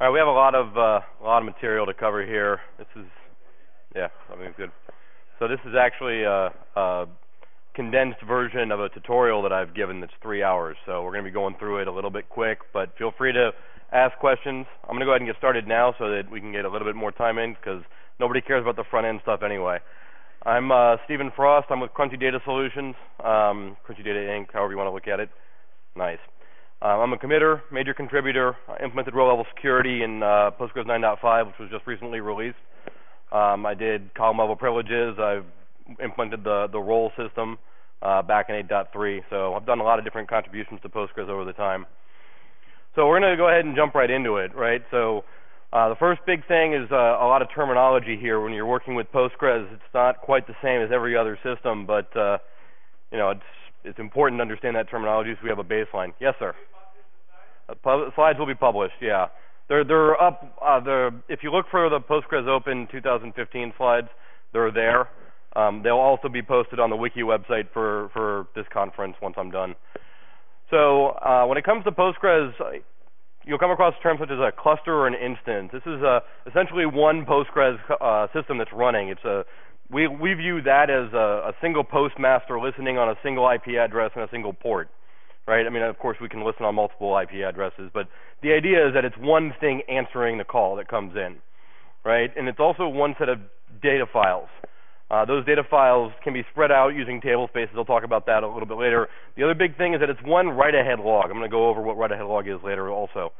All right, we have a lot of uh, a lot of material to cover here. This is, yeah, I mean, good. So this is actually a, a condensed version of a tutorial that I've given that's three hours. So we're going to be going through it a little bit quick, but feel free to ask questions. I'm going to go ahead and get started now so that we can get a little bit more time in because nobody cares about the front end stuff anyway. I'm uh, Stephen Frost. I'm with Crunchy Data Solutions, um, Crunchy Data Inc., however you want to look at it. Nice. Um, I'm a committer, major contributor. I implemented row-level security in uh, Postgres 9.5, which was just recently released. Um, I did column-level privileges. I've implemented the the role system uh, back in 8.3. So I've done a lot of different contributions to Postgres over the time. So we're going to go ahead and jump right into it, right? So uh, the first big thing is uh, a lot of terminology here. When you're working with Postgres, it's not quite the same as every other system, but uh, you know it's it's important to understand that terminology so we have a baseline. Yes, sir. Uh, slides will be published. Yeah, they're they're up. Uh, they're, if you look for the Postgres Open 2015 slides, they're there. Um, they'll also be posted on the wiki website for for this conference once I'm done. So uh, when it comes to Postgres, you'll come across terms such as a cluster or an instance. This is a, essentially one Postgres uh, system that's running. It's a we we view that as a, a single postmaster listening on a single IP address and a single port right? I mean, of course, we can listen on multiple IP addresses, but the idea is that it's one thing answering the call that comes in, right? And it's also one set of data files. Uh, those data files can be spread out using table spaces. I'll talk about that a little bit later. The other big thing is that it's one write-ahead log. I'm going to go over what write-ahead log is later also.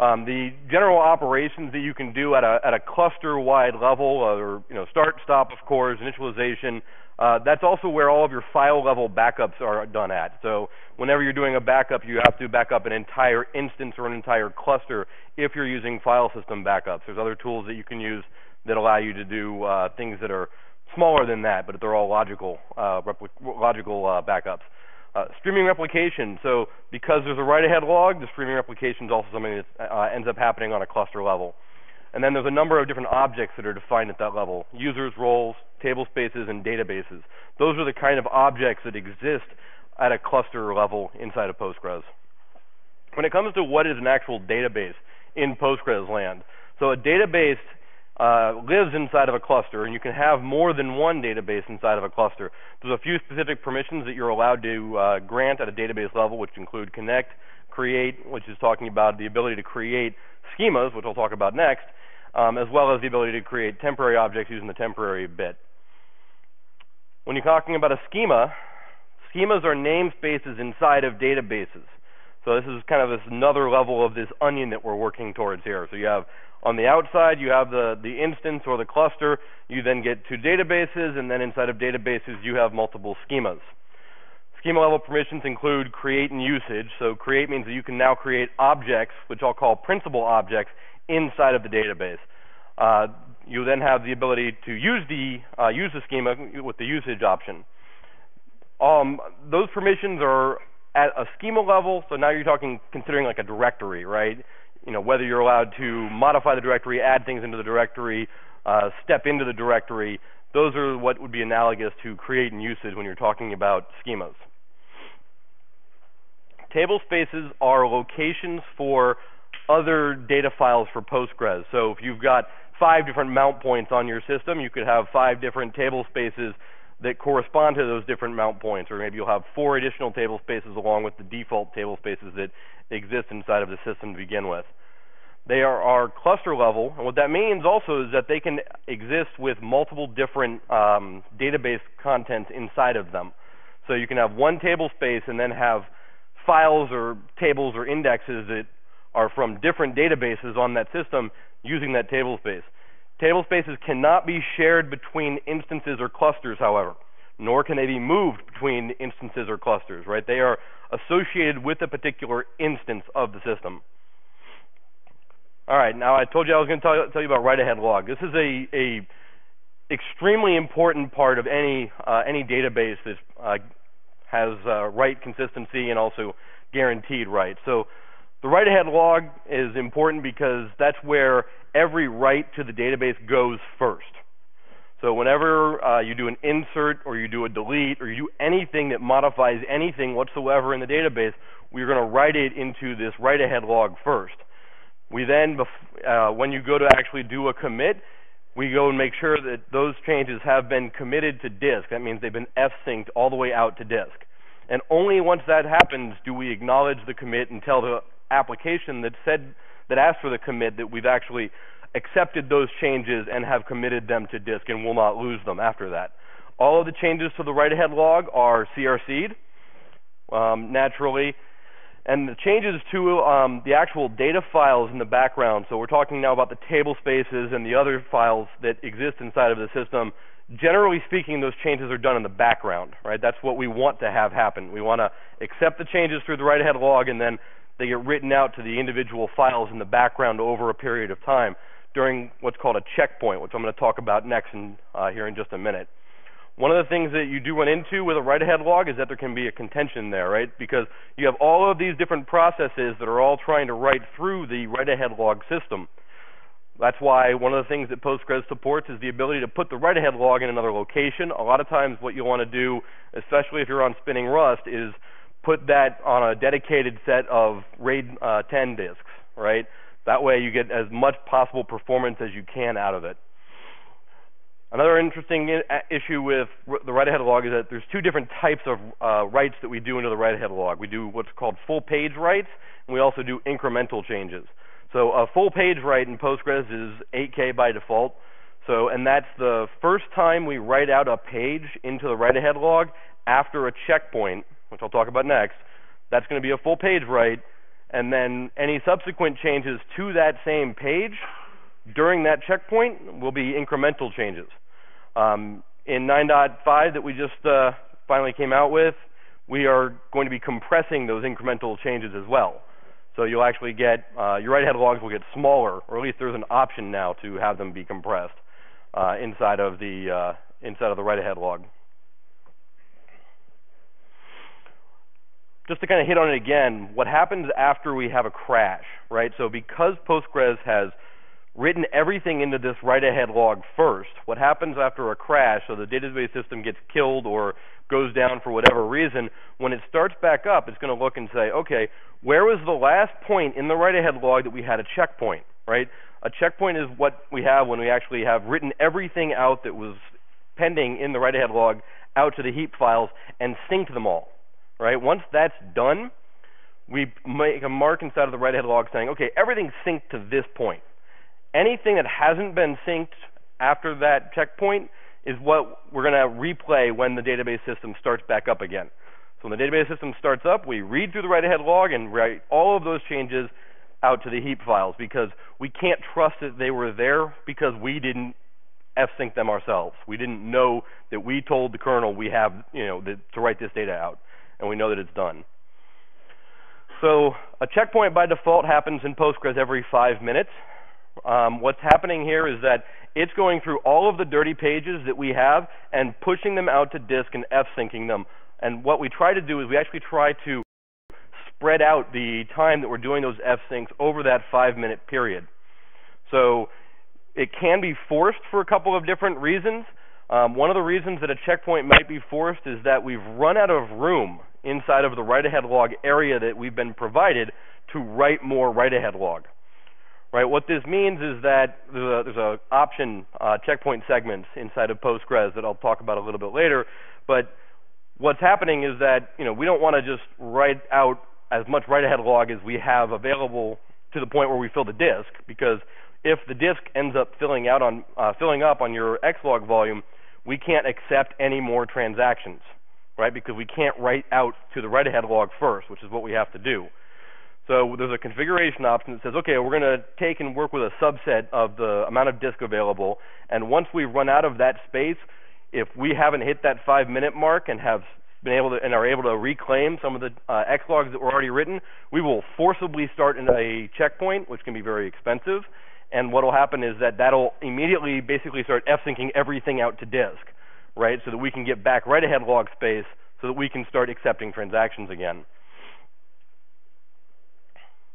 Um, the general operations that you can do at a, at a cluster-wide level, or you know, start, stop, of course, initialization, uh, that's also where all of your file level backups are done at. So whenever you're doing a backup, you have to back up an entire instance or an entire cluster if you're using file system backups. There's other tools that you can use that allow you to do uh, things that are smaller than that, but they're all logical uh, logical uh, backups. Uh, streaming replication. So because there's a write-ahead log, the streaming replication is also something that uh, ends up happening on a cluster level. And then there's a number of different objects that are defined at that level. Users, roles, table spaces, and databases. Those are the kind of objects that exist at a cluster level inside of Postgres. When it comes to what is an actual database in Postgres land, so a database uh, lives inside of a cluster, and you can have more than one database inside of a cluster. There's a few specific permissions that you're allowed to uh, grant at a database level, which include connect, create, which is talking about the ability to create schemas, which I'll talk about next, um, as well as the ability to create temporary objects using the temporary bit. When you're talking about a schema, schemas are namespaces inside of databases. So this is kind of this another level of this onion that we're working towards here. So you have on the outside, you have the, the instance or the cluster. You then get to databases, and then inside of databases, you have multiple schemas. Schema level permissions include create and usage. So create means that you can now create objects, which I'll call principal objects, inside of the database. Uh, you then have the ability to use the uh, use the schema with the usage option. Um, those permissions are at a schema level, so now you're talking considering like a directory, right? You know whether you're allowed to modify the directory, add things into the directory, uh, step into the directory. Those are what would be analogous to create and usage when you're talking about schemas. Table spaces are locations for other data files for Postgres. So if you've got five different mount points on your system, you could have five different table spaces that correspond to those different mount points, or maybe you'll have four additional table spaces along with the default table spaces that exist inside of the system to begin with. They are, cluster level, and what that means also is that they can exist with multiple different um, database contents inside of them. So you can have one table space and then have files or tables or indexes that are from different databases on that system using that table space. Table spaces cannot be shared between instances or clusters, however, nor can they be moved between instances or clusters, right? They are associated with a particular instance of the system. All right, now I told you I was going to tell, tell you about write-ahead log. This is a, a extremely important part of any uh, any database that uh, has uh, write consistency and also guaranteed write. So the write-ahead log is important because that's where every write to the database goes first. So whenever uh, you do an insert or you do a delete or you do anything that modifies anything whatsoever in the database, we're going to write it into this write-ahead log first. We then, uh, when you go to actually do a commit, we go and make sure that those changes have been committed to disk. That means they've been f-synced all the way out to disk. And only once that happens do we acknowledge the commit and tell the application that said that asked for the commit that we've actually accepted those changes and have committed them to disk and will not lose them after that. All of the changes to the write-ahead log are CRC'd um, naturally, and the changes to um, the actual data files in the background. So we're talking now about the table spaces and the other files that exist inside of the system. Generally speaking, those changes are done in the background, right? That's what we want to have happen. We want to accept the changes through the write-ahead log, and then they get written out to the individual files in the background over a period of time during what's called a checkpoint, which I'm going to talk about next uh, here in just a minute. One of the things that you do run into with a write-ahead log is that there can be a contention there, right? Because you have all of these different processes that are all trying to write through the write-ahead log system. That's why one of the things that Postgres supports is the ability to put the write-ahead log in another location. A lot of times what you want to do, especially if you're on spinning Rust, is put that on a dedicated set of RAID uh, 10 disks, right? That way you get as much possible performance as you can out of it. Another interesting issue with the write-ahead log is that there's two different types of uh, writes that we do into the write-ahead log. We do what's called full page writes, and we also do incremental changes. So a full page write in Postgres is 8K by default. So, and that's the first time we write out a page into the write-ahead log after a checkpoint, which I'll talk about next. That's going to be a full page write, and then any subsequent changes to that same page during that checkpoint will be incremental changes. Um, in 9.5 that we just uh, finally came out with, we are going to be compressing those incremental changes as well. So you'll actually get uh, your write-ahead logs will get smaller, or at least there's an option now to have them be compressed uh, inside of the uh, inside of the write-ahead log. Just to kind of hit on it again, what happens after we have a crash, right? So because Postgres has written everything into this write-ahead log first, what happens after a crash, so the database system gets killed or goes down for whatever reason, when it starts back up, it's going to look and say, okay, where was the last point in the write-ahead log that we had a checkpoint, right? A checkpoint is what we have when we actually have written everything out that was pending in the write-ahead log out to the heap files and synced them all, right? Once that's done, we make a mark inside of the write-ahead log saying, okay, everything's synced to this point. Anything that hasn't been synced after that checkpoint is what we're going to replay when the database system starts back up again. So when the database system starts up, we read through the write-ahead log and write all of those changes out to the heap files because we can't trust that they were there because we didn't f-sync them ourselves. We didn't know that we told the kernel we have, you know, that, to write this data out, and we know that it's done. So a checkpoint by default happens in Postgres every five minutes. Um, what's happening here is that it's going through all of the dirty pages that we have and pushing them out to disk and f-syncing them. And what we try to do is we actually try to spread out the time that we're doing those f-syncs over that five-minute period. So it can be forced for a couple of different reasons. Um, one of the reasons that a checkpoint might be forced is that we've run out of room inside of the write-ahead log area that we've been provided to write more write-ahead log. Right. What this means is that there's a, there's a option uh, checkpoint segments inside of Postgres that I'll talk about a little bit later. But what's happening is that you know we don't want to just write out as much write-ahead log as we have available to the point where we fill the disk, because if the disk ends up filling out on uh, filling up on your xlog volume, we can't accept any more transactions, right? Because we can't write out to the write-ahead log first, which is what we have to do. So there's a configuration option that says, okay, we're going to take and work with a subset of the amount of disk available, and once we run out of that space, if we haven't hit that five minute mark and have been able to and are able to reclaim some of the uh, X logs that were already written, we will forcibly start in a checkpoint, which can be very expensive. And what will happen is that that'll immediately basically start f-syncing everything out to disk, right? So that we can get back write-ahead log space so that we can start accepting transactions again.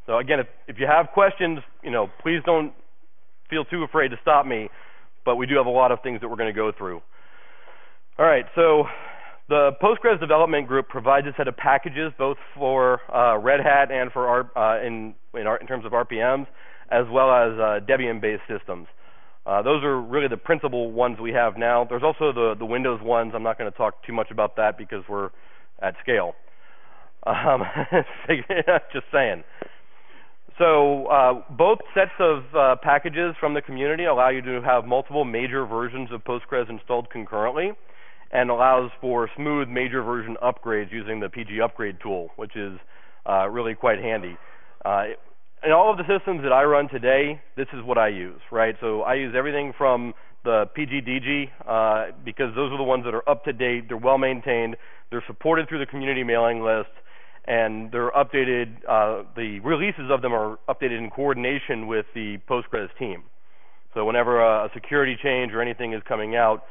So again, if, if you have questions, you know, please don't feel too afraid to stop me, but we do have a lot of things that we're going to go through. All right, so The Postgres development group provides a set of packages both for uh, Red Hat and for our, uh, in, in, our, in, terms of RPMs, as well as uh, Debian-based systems. Uh, those are really the principal ones we have now. There's also the, the Windows ones. I'm not going to talk too much about that because we're at scale. Um, just saying. So uh, both sets of uh, packages from the community allow you to have multiple major versions of Postgres installed concurrently and allows for smooth major version upgrades using the PG upgrade tool, which is uh, really quite handy. Uh, in all of the systems that I run today, this is what I use, right? So I use everything from the PGDG uh, because those are the ones that are up to date, they're well maintained, they're supported through the community mailing list, and they're updated. Uh, the releases of them are updated in coordination with the Postgres team. So whenever a, security change or anything is coming out,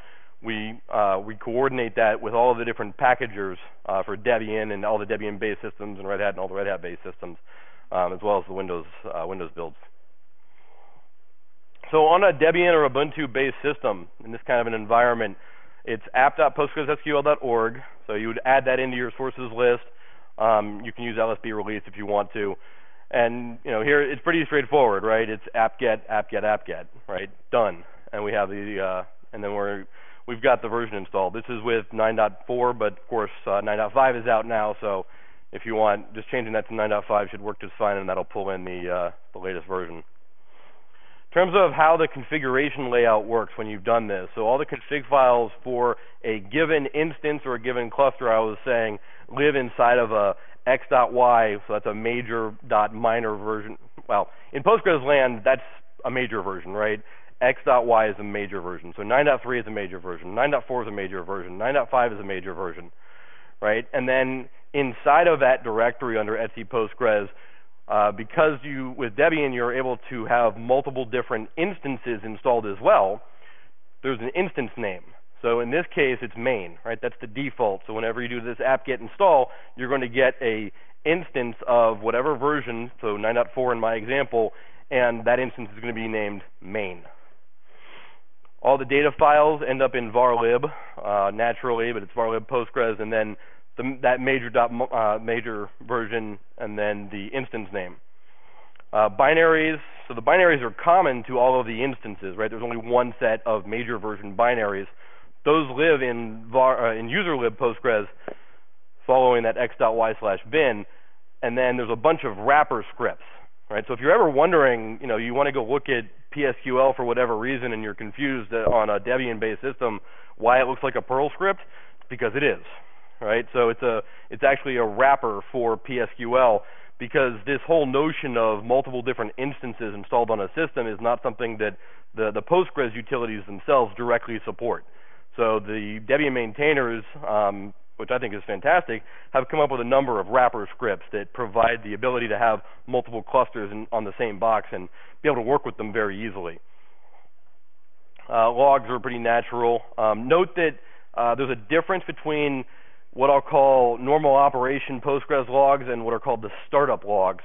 we uh, we coordinate that with all of the different packagers uh, for Debian and all the Debian-based systems and Red Hat and all the Red Hat-based systems, um, as well as the Windows uh, Windows builds. So on a Debian or Ubuntu-based system in this kind of an environment, it's apt.postgresql.org. So you would add that into your sources list. Um, you can use LSB release if you want to. And you know here it's pretty straightforward, right? It's apt-get, apt-get, apt-get, right? Done. And we have the uh, and then we're we've got the version installed. This is with 9.4, but of course uh, 9.5 is out now. So if you want, just changing that to 9.5 should work just fine, and that'll pull in the uh, the latest version. In terms of how the configuration layout works when you've done this, so all the config files for a given instance or a given cluster, I was saying, live inside of a x.y, so that's a major dot minor version. Well, in Postgres land, that's a major version, right? x.y is a major version. So 9.3 is a major version. 9.4 is a major version. 9.5 is a major version, right? And then inside of that directory under etc Postgres, uh, because you with Debian you're able to have multiple different instances installed as well. There's an instance name. So in this case, it's main, right? That's the default. So whenever you do this apt-get install, you're going to get a instance of whatever version, so 9.4 in my example, and that instance is going to be named main. All the data files end up in varlib uh, naturally, but it's varlib Postgres, and then the, that major dot uh, major version, and then the instance name. Uh, binaries, so the binaries are common to all of the instances, right? There's only one set of major version binaries. Those live in var, uh, in Postgres, following that x.y slash bin, and then there's a bunch of wrapper scripts, right? So if you're ever wondering, you know, you want to go look at PSQL for whatever reason, and you're confused on a Debian-based system why it looks like a Perl script, because it is, right? So it's a it's actually a wrapper for PSQL because this whole notion of multiple different instances installed on a system is not something that the the Postgres utilities themselves directly support. So the Debian maintainers, um, which I think is fantastic, have come up with a number of wrapper scripts that provide the ability to have multiple clusters in, on the same box and be able to work with them very easily. Uh, logs are pretty natural. Um, note that uh, there's a difference between what I'll call normal operation Postgres logs and what are called the startup logs.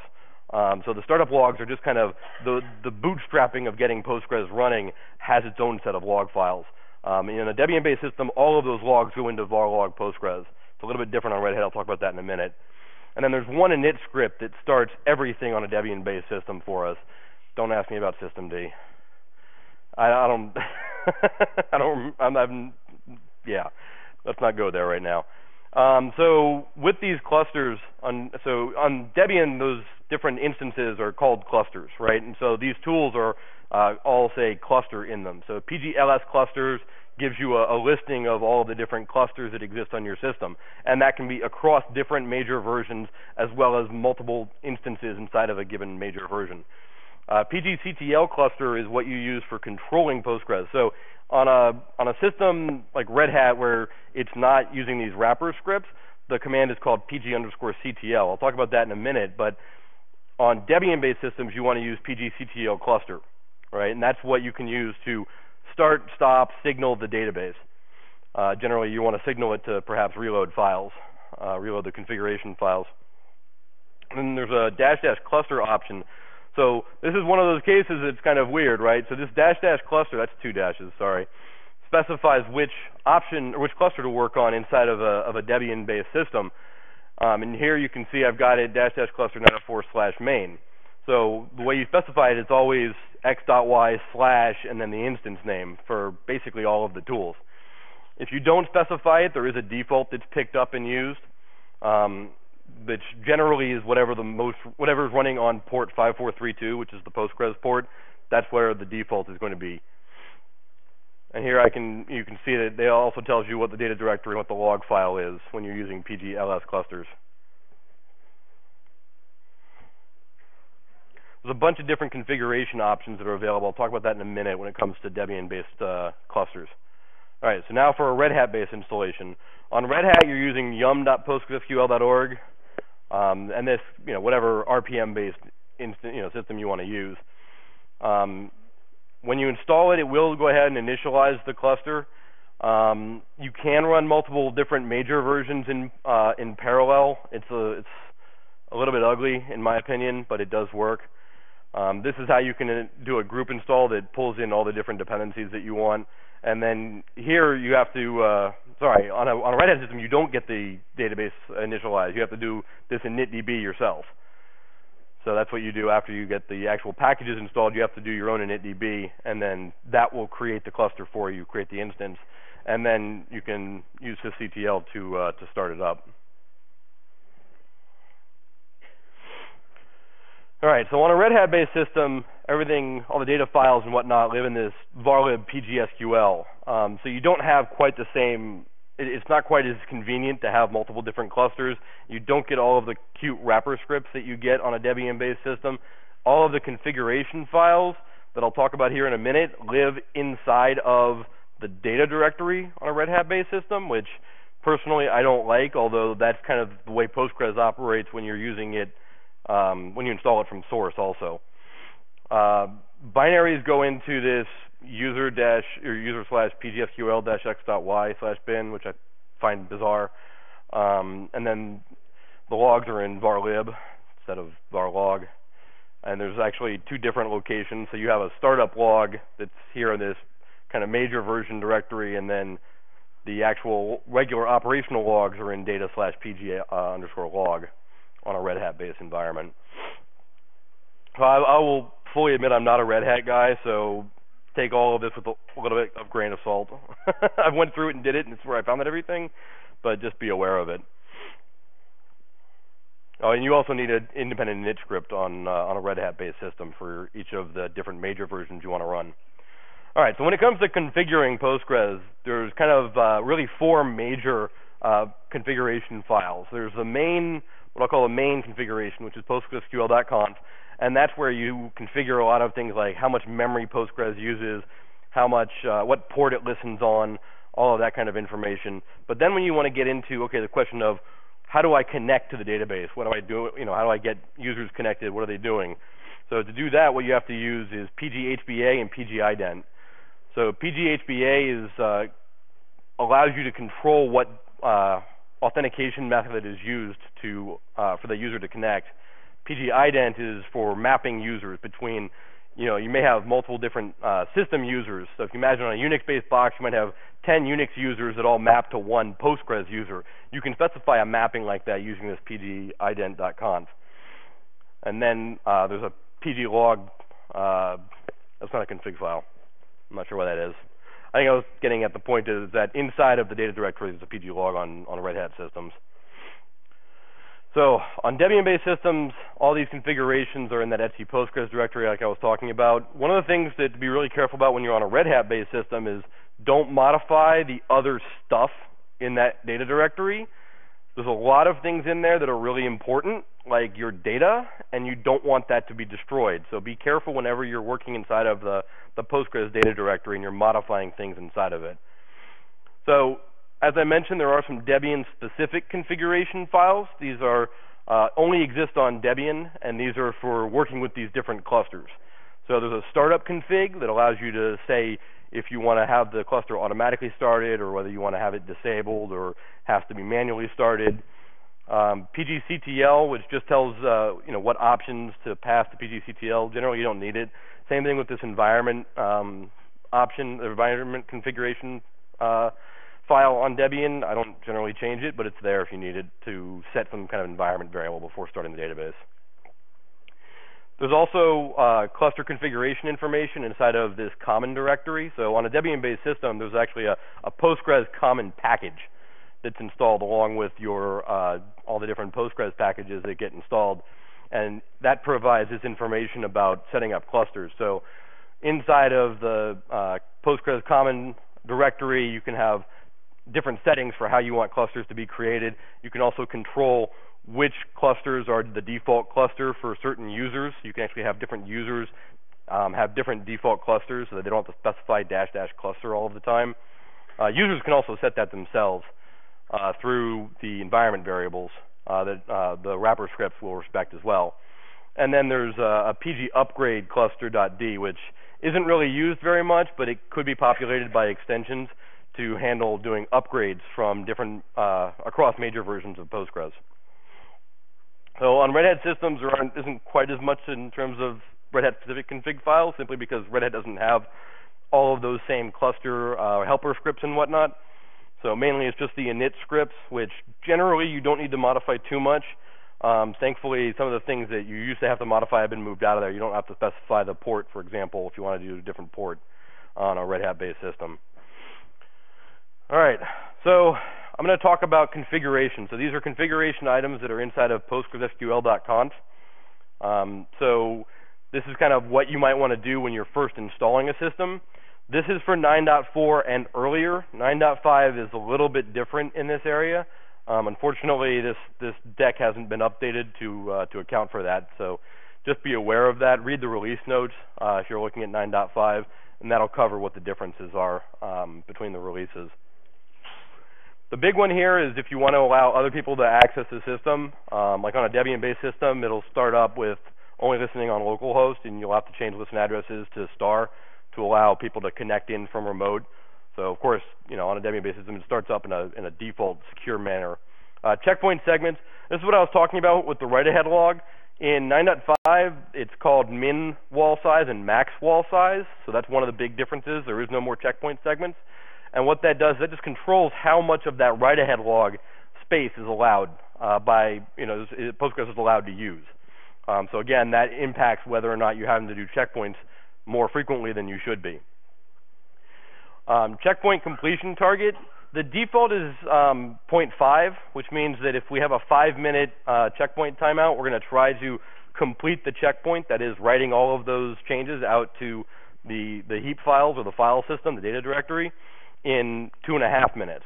Um, so the startup logs are just kind of the, the bootstrapping of getting Postgres running has its own set of log files. Um, in a Debian-based system, all of those logs go into var log Postgres. It's a little bit different on Red Hat. I'll talk about that in a minute. And then there's one init script that starts everything on a Debian-based system for us. Don't ask me about systemd. I, I don't. I don't. I'm, I'm. Yeah. Let's not go there right now. Um, so with these clusters, on, so on Debian, those different instances are called clusters, right? And so these tools are uh, all say cluster in them. So PGLS clusters gives you a, a, listing of all the different clusters that exist on your system, and that can be across different major versions as well as multiple instances inside of a given major version. Uh, PGCTL cluster is what you use for controlling Postgres. So on a on a system like Red Hat where it's not using these wrapper scripts, the command is called pg underscore ctl. I'll talk about that in a minute, but on Debian-based systems, you want to use pgctl cluster, right? And that's what you can use to start, stop, signal the database. Uh, generally, you want to signal it to perhaps reload files, uh, reload the configuration files. And then there's a dash dash cluster option so this is one of those cases that's kind of weird, right? So this dash dash cluster, that's two dashes, sorry. specifies which option or which cluster to work on inside of a, of a Debian-based system. Um, and here you can see I've got it dash dash cluster 904 slash main. So the way you specify it, it's always x.y slash and then the instance name for basically all of the tools. If you don't specify it, there is a default that's picked up and used, um, which generally is whatever the most whatever is running on port 5432, which is the Postgres port. That's where the default is going to be. And here I can you can see that it also tells you what the data directory what the log file is when you're using PGLS clusters. There's a bunch of different configuration options that are available. I'll talk about that in a minute when it comes to Debian-based uh, clusters. All right, so now for a Red Hat-based installation. On Red Hat, you're using yum.postgresql.org, um, and this, you know, whatever RPM-based you know, system you want to use. Um, when you install it, it will go ahead and initialize the cluster. Um, you can run multiple different major versions in uh, in parallel. It's a it's a little bit ugly in my opinion, but it does work. Um, this is how you can uh, do a group install that pulls in all the different dependencies that you want. And then here you have to, uh, sorry, on a, on a Red Hat system, you don't get the database initialized. You have to do this in initdb yourself. So that's what you do after you get the actual packages installed. You have to do your own initdb, and then that will create the cluster for you, create the instance, and then you can use sysctl to uh, to start it up. All right, so on a Red Hat-based system, everything, all the data files and whatnot live in this varlib pgsql. Um, so you don't have quite the same, it, it's not quite as convenient to have multiple different clusters. You don't get all of the cute wrapper scripts that you get on a Debian-based system. All of the configuration files that I'll talk about here in a minute live inside of the data directory on a Red Hat-based system, which personally I don't like, although that's kind of the way Postgres operates when you're using it um, when you install it from source also. Uh, binaries go into this user dash or user slash pgsql dash x dot y slash bin, which I find bizarre. Um, and then the logs are in varlib instead of varlog. And there's actually two different locations. So you have a startup log that's here in this kind of major version directory, and then the actual regular operational logs are in data slash pg uh, underscore log on a Red Hat based environment. I, I will fully admit I'm not a Red Hat guy, so take all of this with a little bit of grain of salt. I went through it and did it, and it's where I found that everything, but just be aware of it. Oh, and you also need an independent init script on uh, on a Red Hat based system for each of the different major versions you want to run. All right, so when it comes to configuring Postgres, there's kind of uh, really four major uh, configuration files. There's the main what I'll call a main configuration, which is postgresql.conf, and that's where you configure a lot of things like how much memory Postgres uses, how much, uh, what port it listens on, all of that kind of information. But then when you want to get into, okay, the question of how do I connect to the database? What do I do? You know, how do I get users connected? What are they doing? So to do that, what you have to use is PGHBA and PGIDENT. So PGHBA is uh, allows you to control what uh, authentication method is used to uh, for the user to connect. PGIDENT is for mapping users between, you know, you may have multiple different uh, system users. So if you imagine on a Unix-based box, you might have 10 Unix users that all map to one Postgres user. You can specify a mapping like that using this pgident.conf. And then uh, there's a pglog. Uh, that's not a config file. I'm not sure what that is. I think I was getting at the point is that inside of the data directory is a PG log on, on Red Hat systems. So on Debian-based systems, all these configurations are in that etc Postgres directory like I was talking about. One of the things that to be really careful about when you're on a Red Hat-based system is don't modify the other stuff in that data directory there's a lot of things in there that are really important, like your data, and you don't want that to be destroyed. So be careful whenever you're working inside of the, the Postgres data directory and you're modifying things inside of it. So as I mentioned, there are some Debian-specific configuration files. These are uh, only exist on Debian, and these are for working with these different clusters. So there's a startup config that allows you to say if you want to have the cluster automatically started or whether you want to have it disabled or has to be manually started. Um, PGCTL, which just tells uh, you know what options to pass to PGCTL. Generally, you don't need it. Same thing with this environment um, option, the environment configuration uh, file on Debian. I don't generally change it, but it's there if you need it to set some kind of environment variable before starting the database. There's also uh, cluster configuration information inside of this common directory. So on a Debian-based system, there's actually a, a, Postgres common package that's installed along with your uh, all the different Postgres packages that get installed, and that provides this information about setting up clusters. So inside of the uh, Postgres common directory, you can have different settings for how you want clusters to be created. You can also control which clusters are the default cluster for certain users. You can actually have different users um, have different default clusters so that they don't have to specify dash dash cluster all of the time. Uh, users can also set that themselves uh, through the environment variables uh, that uh, the wrapper scripts will respect as well. And then there's a, a PG upgrade cluster.d, which isn't really used very much, but it could be populated by extensions to handle doing upgrades from different uh, across major versions of Postgres. So on Red Hat systems, there isn't quite as much in terms of Red Hat specific config files, simply because Red Hat doesn't have all of those same cluster uh, helper scripts and whatnot. So mainly it's just the init scripts, which generally you don't need to modify too much. Um, thankfully, some of the things that you used to have to modify have been moved out of there. You don't have to specify the port, for example, if you want to do a different port on a Red Hat-based system. All right, so I'm going to talk about configuration. So these are configuration items that are inside of PostgreSQL.conf. Um, so this is kind of what you might want to do when you're first installing a system. This is for 9.4 and earlier. 9.5 is a little bit different in this area. Um, unfortunately, this this deck hasn't been updated to uh, to account for that. So just be aware of that. Read the release notes uh, if you're looking at 9.5, and that'll cover what the differences are um, between the releases. The big one here is if you want to allow other people to access the system, um, like on a Debian-based system, it'll start up with only listening on localhost, and you'll have to change listen addresses to star to allow people to connect in from remote. So of course, you know, on a Debian-based system, it starts up in a in a default secure manner. Uh, checkpoint segments. This is what I was talking about with the write-ahead log. In 9.5, it's called min WAL size and max WAL size. So that's one of the big differences. There is no more checkpoint segments. And what that does, that just controls how much of that write-ahead log space is allowed uh, by, you know, Postgres is allowed to use. Um, so again, that impacts whether or not you're having to do checkpoints more frequently than you should be. Um, checkpoint completion target. The default is um, 0.5, which means that if we have a five-minute uh, checkpoint timeout, we're going to try to complete the checkpoint, that is writing all of those changes out to the, the heap files or the file system, the data directory in two and a half minutes.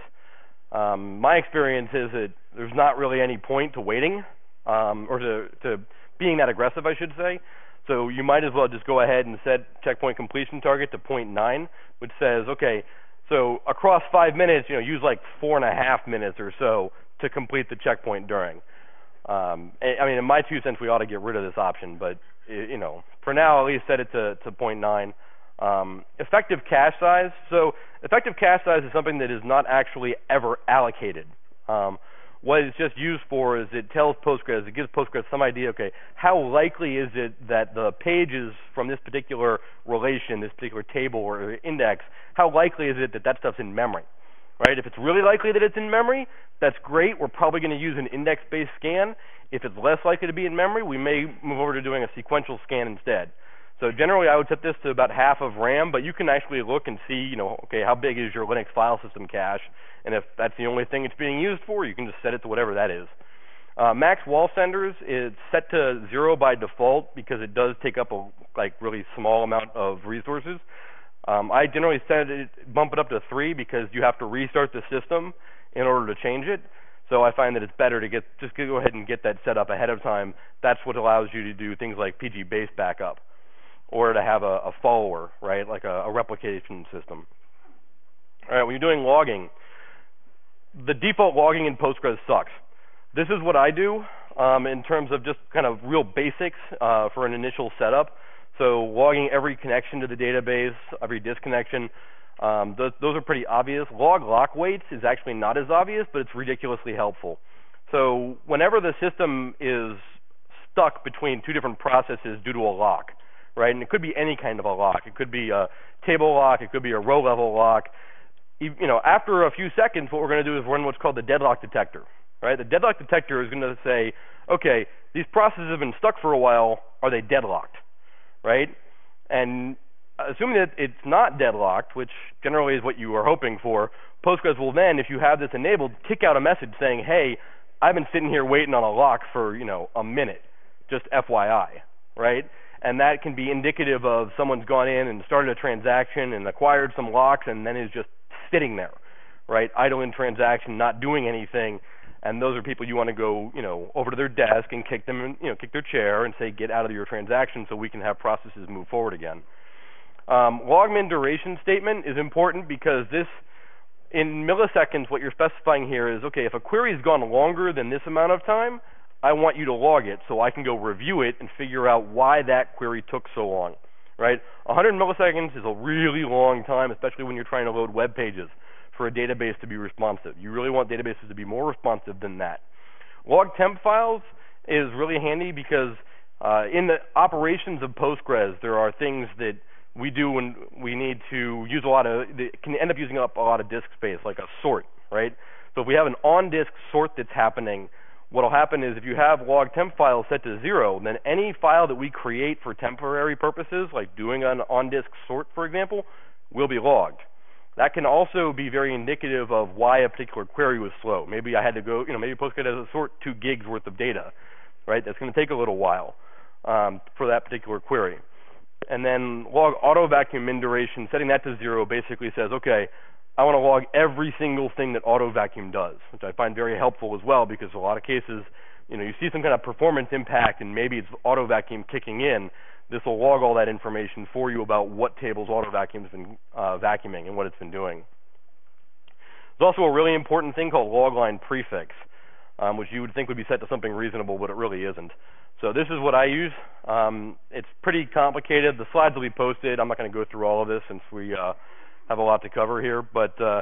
Um, my experience is that there's not really any point to waiting um, or to, to being that aggressive, I should say. So you might as well just go ahead and set checkpoint completion target to 0.9, which says, okay, so across five minutes, you know, use like four and a half minutes or so to complete the checkpoint during. Um, I mean, in my two cents, we ought to get rid of this option, but you know, for now, at least set it to, to 0.9. Um, effective cache size. So effective cache size is something that is not actually ever allocated. Um, what it's just used for is it tells Postgres, it gives Postgres some idea, okay, how likely is it that the pages from this particular relation, this particular table or index, how likely is it that that stuff's in memory? Right? If it's really likely that it's in memory, that's great. We're probably going to use an index-based scan. If it's less likely to be in memory, we may move over to doing a sequential scan instead. So generally, I would set this to about half of RAM, but you can actually look and see, you know, okay, how big is your Linux file system cache, and if that's the only thing it's being used for, you can just set it to whatever that is. Uh, max WAL senders is set to zero by default because it does take up a like really small amount of resources. Um, I generally set it, bump it up to three because you have to restart the system in order to change it. So I find that it's better to get just go ahead and get that set up ahead of time. That's what allows you to do things like PG base backup or to have a, a follower, right, like a, a replication system. All right, when you're doing logging, the default logging in Postgres sucks. This is what I do um, in terms of just kind of real basics uh, for an initial setup. So logging every connection to the database, every disconnection, um, th those are pretty obvious. Log lock waits is actually not as obvious, but it's ridiculously helpful. So whenever the system is stuck between two different processes due to a lock, right? And it could be any kind of a lock. It could be a table lock. It could be a row level lock. You know, after a few seconds, what we're going to do is run what's called the deadlock detector, right? The deadlock detector is going to say, okay, these processes have been stuck for a while. Are they deadlocked, right? And assuming that it's not deadlocked, which generally is what you are hoping for, Postgres will then, if you have this enabled, kick out a message saying, hey, I've been sitting here waiting on a lock for, you know, a minute, just FYI, right? And that can be indicative of someone's gone in and started a transaction and acquired some locks and then is just sitting there, right? Idle in transaction, not doing anything. And those are people you want to go, you know, over to their desk and kick them, and you know, kick their chair and say, get out of your transaction so we can have processes move forward again. Um, logmin duration statement is important because this, in milliseconds, what you're specifying here is, okay, if a query has gone longer than this amount of time, I want you to log it so I can go review it and figure out why that query took so long, right? 100 milliseconds is a really long time, especially when you're trying to load web pages for a database to be responsive. You really want databases to be more responsive than that. Log temp files is really handy because uh, in the operations of Postgres, there are things that we do when we need to use a lot of, can end up using up a lot of disk space, like a sort, right? So if we have an on-disk sort that's happening, what will happen is if you have log temp files set to zero, then any file that we create for temporary purposes, like doing an on-disk sort, for example, will be logged. That can also be very indicative of why a particular query was slow. Maybe I had to go, you know, maybe Postgres has a sort two gigs worth of data, right? That's going to take a little while um, for that particular query and then log auto vacuum min duration, setting that to zero basically says, okay, I want to log every single thing that auto vacuum does, which I find very helpful as well because a lot of cases, you know, you see some kind of performance impact and maybe it's auto vacuum kicking in. This will log all that information for you about what tables auto vacuum's been uh, vacuuming and what it's been doing. There's also a really important thing called logline prefix, um, which you would think would be set to something reasonable, but it really isn't. So this is what I use. Um, it's pretty complicated. The slides will be posted. I'm not going to go through all of this since we uh, have a lot to cover here, but uh,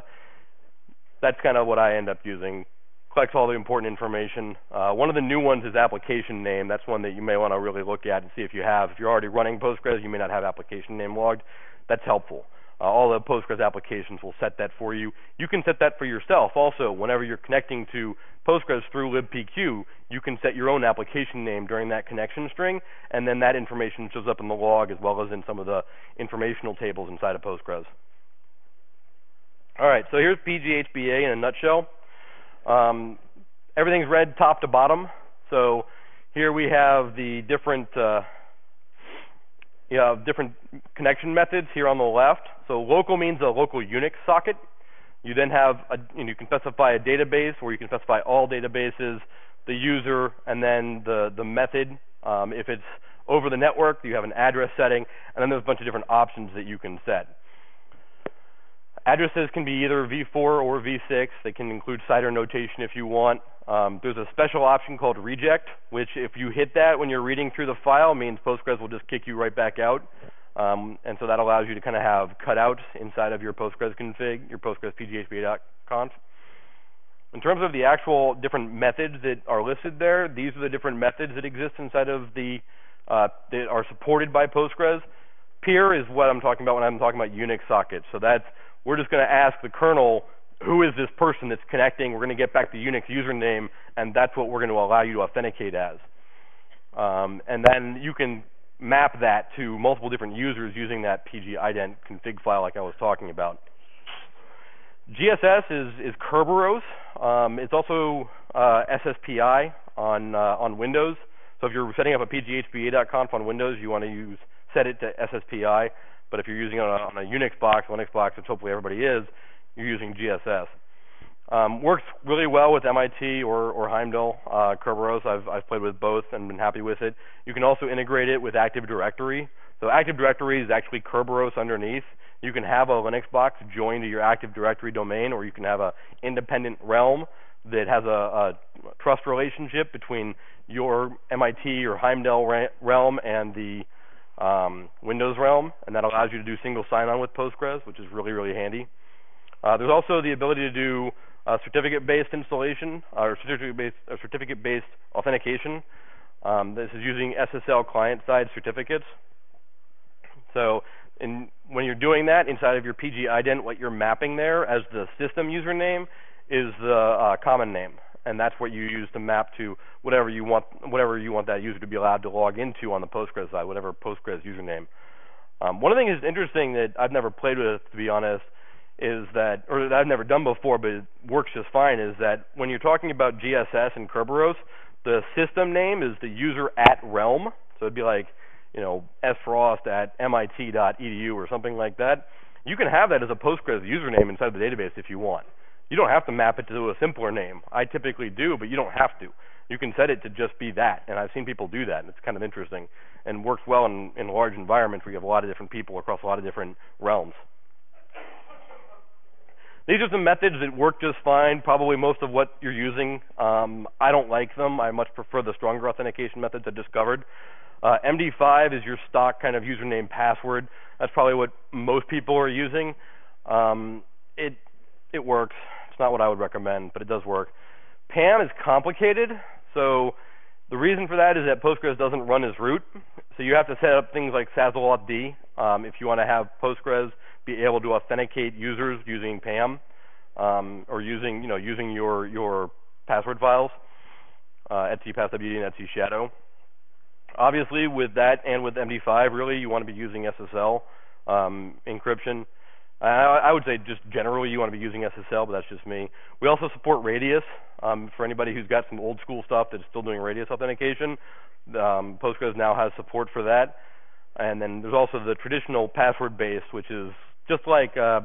that's kind of what I end up using. Collects all the important information. Uh, one of the new ones is application name. That's one that you may want to really look at and see if you have. If you're already running Postgres, you may not have application name logged. That's helpful. Uh, all the Postgres applications will set that for you. You can set that for yourself also. Whenever you're connecting to Postgres through libpq, you can set your own application name during that connection string, and then that information shows up in the log as well as in some of the informational tables inside of Postgres. All right, so here's PGHBA in a nutshell. Um, everything's read top to bottom. So here we have the different uh, you have different connection methods here on the left. So local means a local Unix socket. You then have a, you, you can specify a database, or you can specify all databases, the user, and then the the method. Um, if it's over the network, you have an address setting, and then there's a bunch of different options that you can set. Addresses can be either v4 or v6. They can include CIDR notation if you want. Um, there's a special option called reject, which if you hit that when you're reading through the file, means Postgres will just kick you right back out. Um, and so that allows you to kind of have cutouts inside of your Postgres config, your Postgres pghba.conf. In terms of the actual different methods that are listed there, these are the different methods that exist inside of the uh, that are supported by Postgres. Peer is what I'm talking about when I'm talking about Unix sockets. So that's we're just going to ask the kernel who is this person that's connecting. We're going to get back the Unix username, and that's what we're going to allow you to authenticate as. Um, and then you can map that to multiple different users using that PG ident config file like I was talking about. GSS is, is Kerberos. Um, it's also uh, SSPI on uh, on Windows. So if you're setting up a pghba.conf on Windows, you want to use set it to SSPI. But if you're using it on a, on a Unix box, Linux box, which hopefully everybody is, you're using GSS. Um, works really well with MIT or, or Heimdal, uh, Kerberos. I've, I've played with both and been happy with it. You can also integrate it with Active Directory. So Active Directory is actually Kerberos underneath. You can have a Linux box joined to your Active Directory domain, or you can have an independent realm that has a, a trust relationship between your MIT or Heimdal realm and the um, Windows realm, and that allows you to do single sign-on with Postgres, which is really, really handy. Uh, there's also the ability to do uh, certificate-based installation or certificate-based certificate-based authentication. Um, this is using SSL client-side certificates. So in, when you're doing that inside of your PG ident, what you're mapping there as the system username is the uh, common name, and that's what you use to map to whatever you want, whatever you want that user to be allowed to log into on the Postgres side, whatever Postgres username. Um, one of the things that's interesting that I've never played with, to be honest, is that, or that I've never done before, but it works just fine, is that when you're talking about GSS and Kerberos, the system name is the user at Realm. So it'd be like, you know, sfrost at mit.edu or something like that. You can have that as a Postgres username inside the database if you want. You don't have to map it to a simpler name. I typically do, but you don't have to. You can set it to just be that, and I've seen people do that, and it's kind of interesting and works well in, in large environments where you have a lot of different people across a lot of different realms. These are some methods that work just fine. Probably most of what you're using. Um, I don't like them. I much prefer the stronger authentication methods I discovered. Uh, MD5 is your stock kind of username password. That's probably what most people are using. Um, it it works. It's not what I would recommend, but it does work. PAM is complicated, so the reason for that is that Postgres doesn't run as root, so you have to set up things like SASL um, if you want to have Postgres be able to authenticate users using PAM um, or using you know using your your password files, uh, etcpasswd and etcshadow. Obviously, with that and with MD5, really you want to be using SSL um, encryption. I, would say just generally you want to be using SSL, but that's just me. We also support Radius um, for anybody who's got some old school stuff that's still doing Radius authentication. Um, Postgres now has support for that. And then there's also the traditional password base, which is just like uh,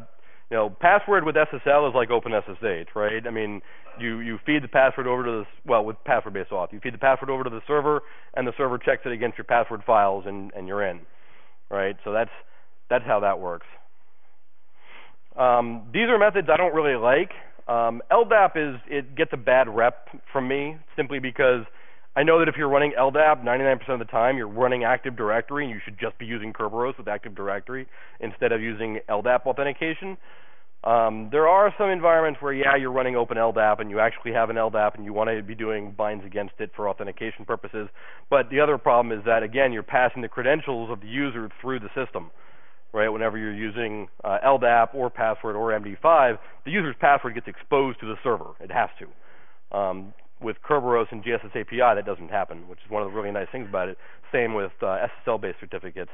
you know, password with SSL is like OpenSSH, right? I mean, you you feed the password over to the well with password-based auth. You feed the password over to the server, and the server checks it against your password files, and and you're in, right? So that's that's how that works. Um, these are methods I don't really like. Um, LDAP is it gets a bad rep from me simply because I know that if you're running LDAP 99% of the time, you're running Active Directory, and you should just be using Kerberos with Active Directory instead of using LDAP authentication. Um, there are some environments where, yeah, you're running Open LDAP and you actually have an LDAP and you want to be doing binds against it for authentication purposes. But the other problem is that, again, you're passing the credentials of the user through the system right? Whenever you're using uh, LDAP or password or MD5, the user's password gets exposed to the server. It has to. Um, with Kerberos and GSS API, that doesn't happen, which is one of the really nice things about it. Same with uh, SSL-based certificates.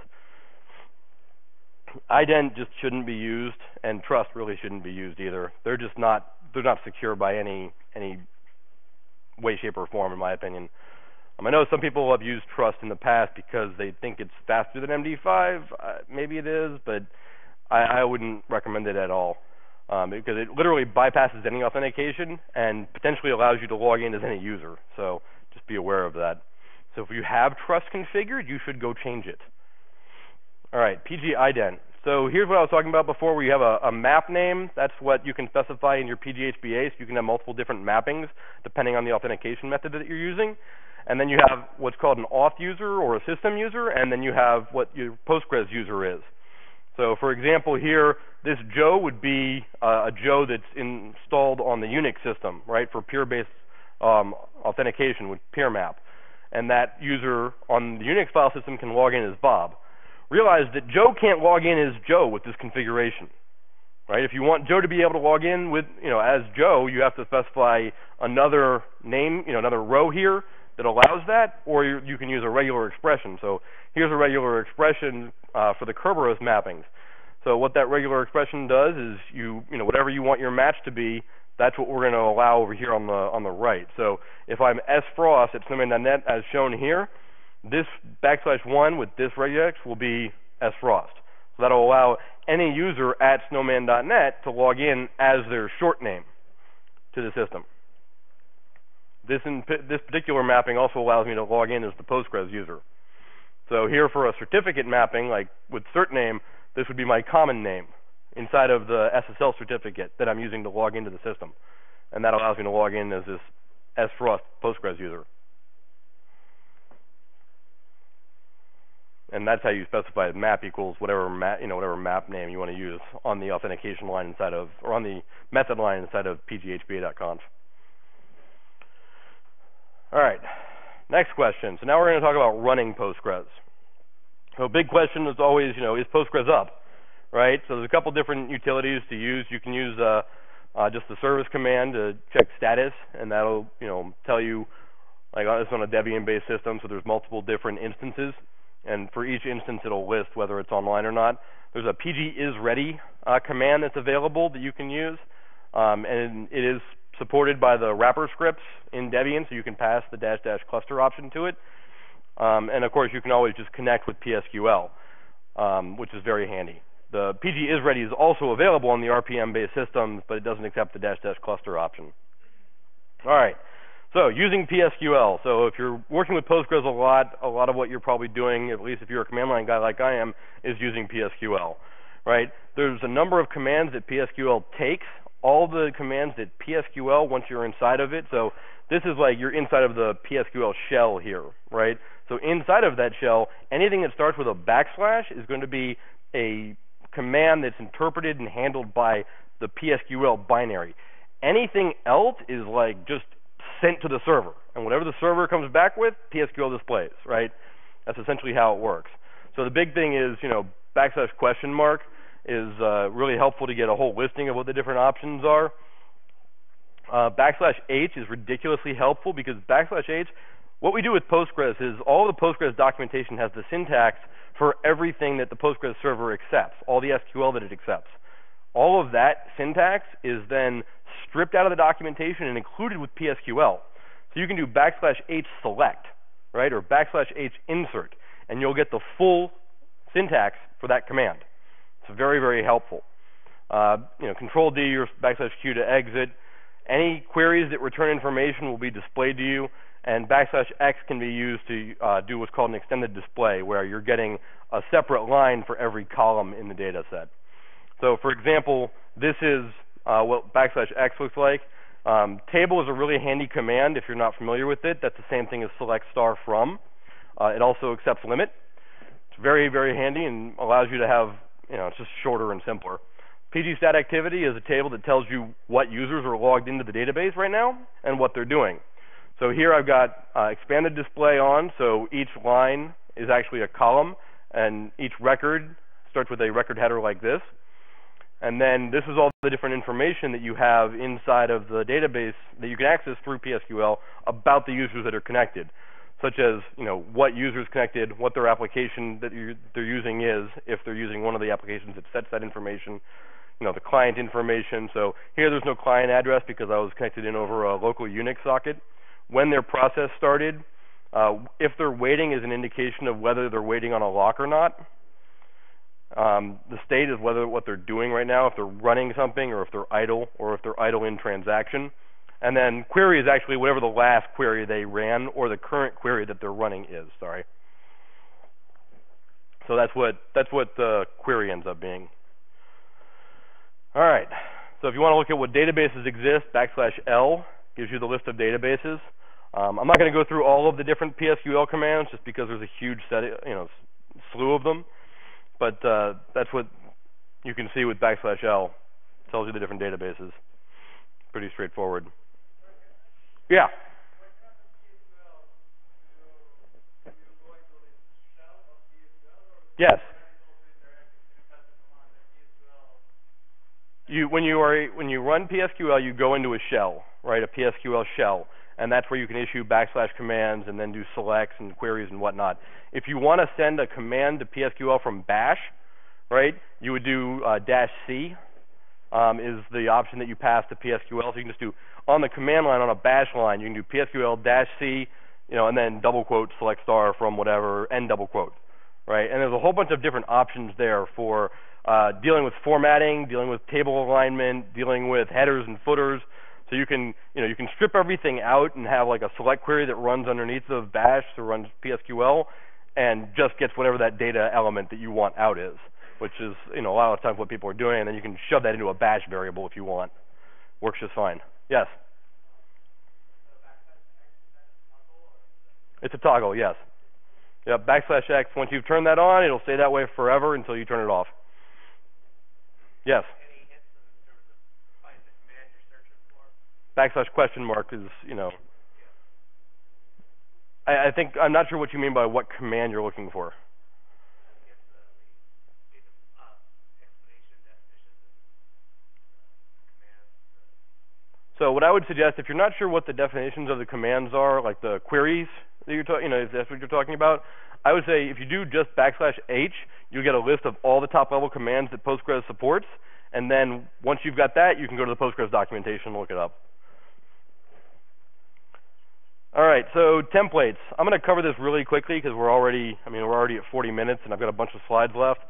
IDENT just shouldn't be used, and Trust really shouldn't be used either. They're just not they're not secure by any any way, shape, or form, in my opinion. Um, I know some people have used Trust in the past because they think it's faster than MD5. Uh, maybe it is, but I, I wouldn't recommend it at all um, because it literally bypasses any authentication and potentially allows you to log in as any user. So just be aware of that. So if you have Trust configured, you should go change it. All right, PG ident. So here's what I was talking about before, where you have a, a, map name. That's what you can specify in your PGHBA. So you can have multiple different mappings depending on the authentication method that you're using. And then you have what's called an auth user or a system user, and then you have what your Postgres user is. So for example here, this Joe would be uh, a Joe that's installed on the Unix system, right, for peer-based um, authentication with PeerMap. And that user on the Unix file system can log in as Bob. Realize that Joe can't log in as Joe with this configuration. Right? If you want Joe to be able to log in with, you know, as Joe, you have to specify another name, you know, another row here that allows that, or you, can use a regular expression. So here's a regular expression uh, for the Kerberos mappings. So what that regular expression does is you, you know, whatever you want your match to be, that's what we're going to allow over here on the on the right. So if I'm S sfrost at snowman.net as shown here, this backslash one with this regex will be sfrost. So that'll allow any user at snowman.net to log in as their short name to the system. This, in, this particular mapping also allows me to log in as the Postgres user. So here for a certificate mapping, like with cert name, this would be my common name inside of the SSL certificate that I'm using to log into the system. And that allows me to log in as this sfrost Postgres user. And that's how you specify map equals whatever map, you know, whatever map name you want to use on the authentication line inside of, or on the method line inside of pghba.conf. All right, next question. So now we're going to talk about running Postgres. So big question is always, you know, is Postgres up, right? So there's a couple different utilities to use. You can use uh, uh, just the service command to check status, and that'll, you know, tell you, like it's on a Debian-based system, so there's multiple different instances, and for each instance it'll list whether it's online or not. There's a PG is ready uh, command that's available that you can use, um, and it is supported by the wrapper scripts in Debian, so you can pass the dash dash cluster option to it. Um, and of course, you can always just connect with PSQL, um, which is very handy. The PG is ready is also available on the RPM-based systems, but it doesn't accept the dash dash cluster option. All right. So using PSQL. So if you're working with Postgres a lot, a lot of what you're probably doing, at least if you're a command line guy like I am, is using PSQL. Right? There's a number of commands that PSQL takes. All the commands that PSQL once you're inside of it. So this is like you're inside of the PSQL shell here, right? So inside of that shell, anything that starts with a backslash is going to be a command that's interpreted and handled by the PSQL binary. Anything else is like just sent to the server, and whatever the server comes back with, PSQL displays, right? That's essentially how it works. So the big thing is, you know, backslash question mark is uh, really helpful to get a whole listing of what the different options are. Uh, backslash h is ridiculously helpful because backslash h what we do with Postgres is all the Postgres documentation has the syntax for everything that the Postgres server accepts, all the SQL that it accepts. All of that syntax is then stripped out of the documentation and included with PSQL. So you can do backslash h select, right, or backslash h insert, and you'll get the full syntax for that command. It's very, very helpful. Uh, you know, Control D or backslash Q to exit. Any queries that return information will be displayed to you and backslash x can be used to uh, do what's called an extended display, where you're getting a separate line for every column in the data set. So for example, this is uh, what backslash x looks like. Um, table is a really handy command if you're not familiar with it. That's the same thing as select star from. Uh, it also accepts limit. It's very, very handy and allows you to have, you know, it's just shorter and simpler. PG stat activity is a table that tells you what users are logged into the database right now and what they're doing. So here I've got uh, expanded display on, so each line is actually a column, and each record starts with a record header like this. And then this is all the different information that you have inside of the database that you can access through PSQL about the users that are connected, such as you know what users connected, what their application that they're using is, if they're using one of the applications that sets that information, you know the client information. So here there's no client address because I was connected in over a local Unix socket when their process started. Uh, if they're waiting is an indication of whether they're waiting on a lock or not. Um, the state is whether what they're doing right now, if they're running something or if they're idle or if they're idle in transaction. And then query is actually whatever the last query they ran or the current query that they're running is. Sorry. So that's what that's what the query ends up being. All right. So if you want to look at what databases exist, backslash L gives you the list of databases. Um, I'm not going to go through all of the different PSQL commands just because there's a huge set, of, you know, slew of them. But uh, that's what you can see with backslash L. It tells you the different databases. Pretty straightforward. Yeah. Yes. You when you are when you run PSQL, you go into a shell right, a PSQL shell, and that's where you can issue backslash commands and then do selects and queries and whatnot. If you want to send a command to PSQL from Bash, right, you would do uh, dash C um, is the option that you pass to PSQL. So you can just do on the command line on a Bash line, you can do PSQL dash C, you know, and then double quote select star from whatever end double quote, right? And there's a whole bunch of different options there for uh, dealing with formatting, dealing with table alignment, dealing with headers and footers. So you can, you know, you can strip everything out and have like a select query that runs underneath of Bash or runs PSQL and just gets whatever that data element that you want out is, which is, you know, a lot of times what people are doing, and then you can shove that into a Bash variable if you want. Works just fine. Yes. It's a toggle, yes. Yeah, backslash x. Once you've turned that on, it'll stay that way forever until you turn it off. Yes. backslash question mark is, you know, I, I think I'm not sure what you mean by what command you're looking for. So what I would suggest, if you're not sure what the definitions of the commands are, like the queries that you're talking, you know, if that's what you're talking about, I would say if you do just backslash h, you'll get a list of all the top level commands that Postgres supports, and then once you've got that, you can go to the Postgres documentation and look it up. All right, so templates. I'm going to cover this really quickly because we're already, I mean, we're already at 40 minutes, and I've got a bunch of slides left.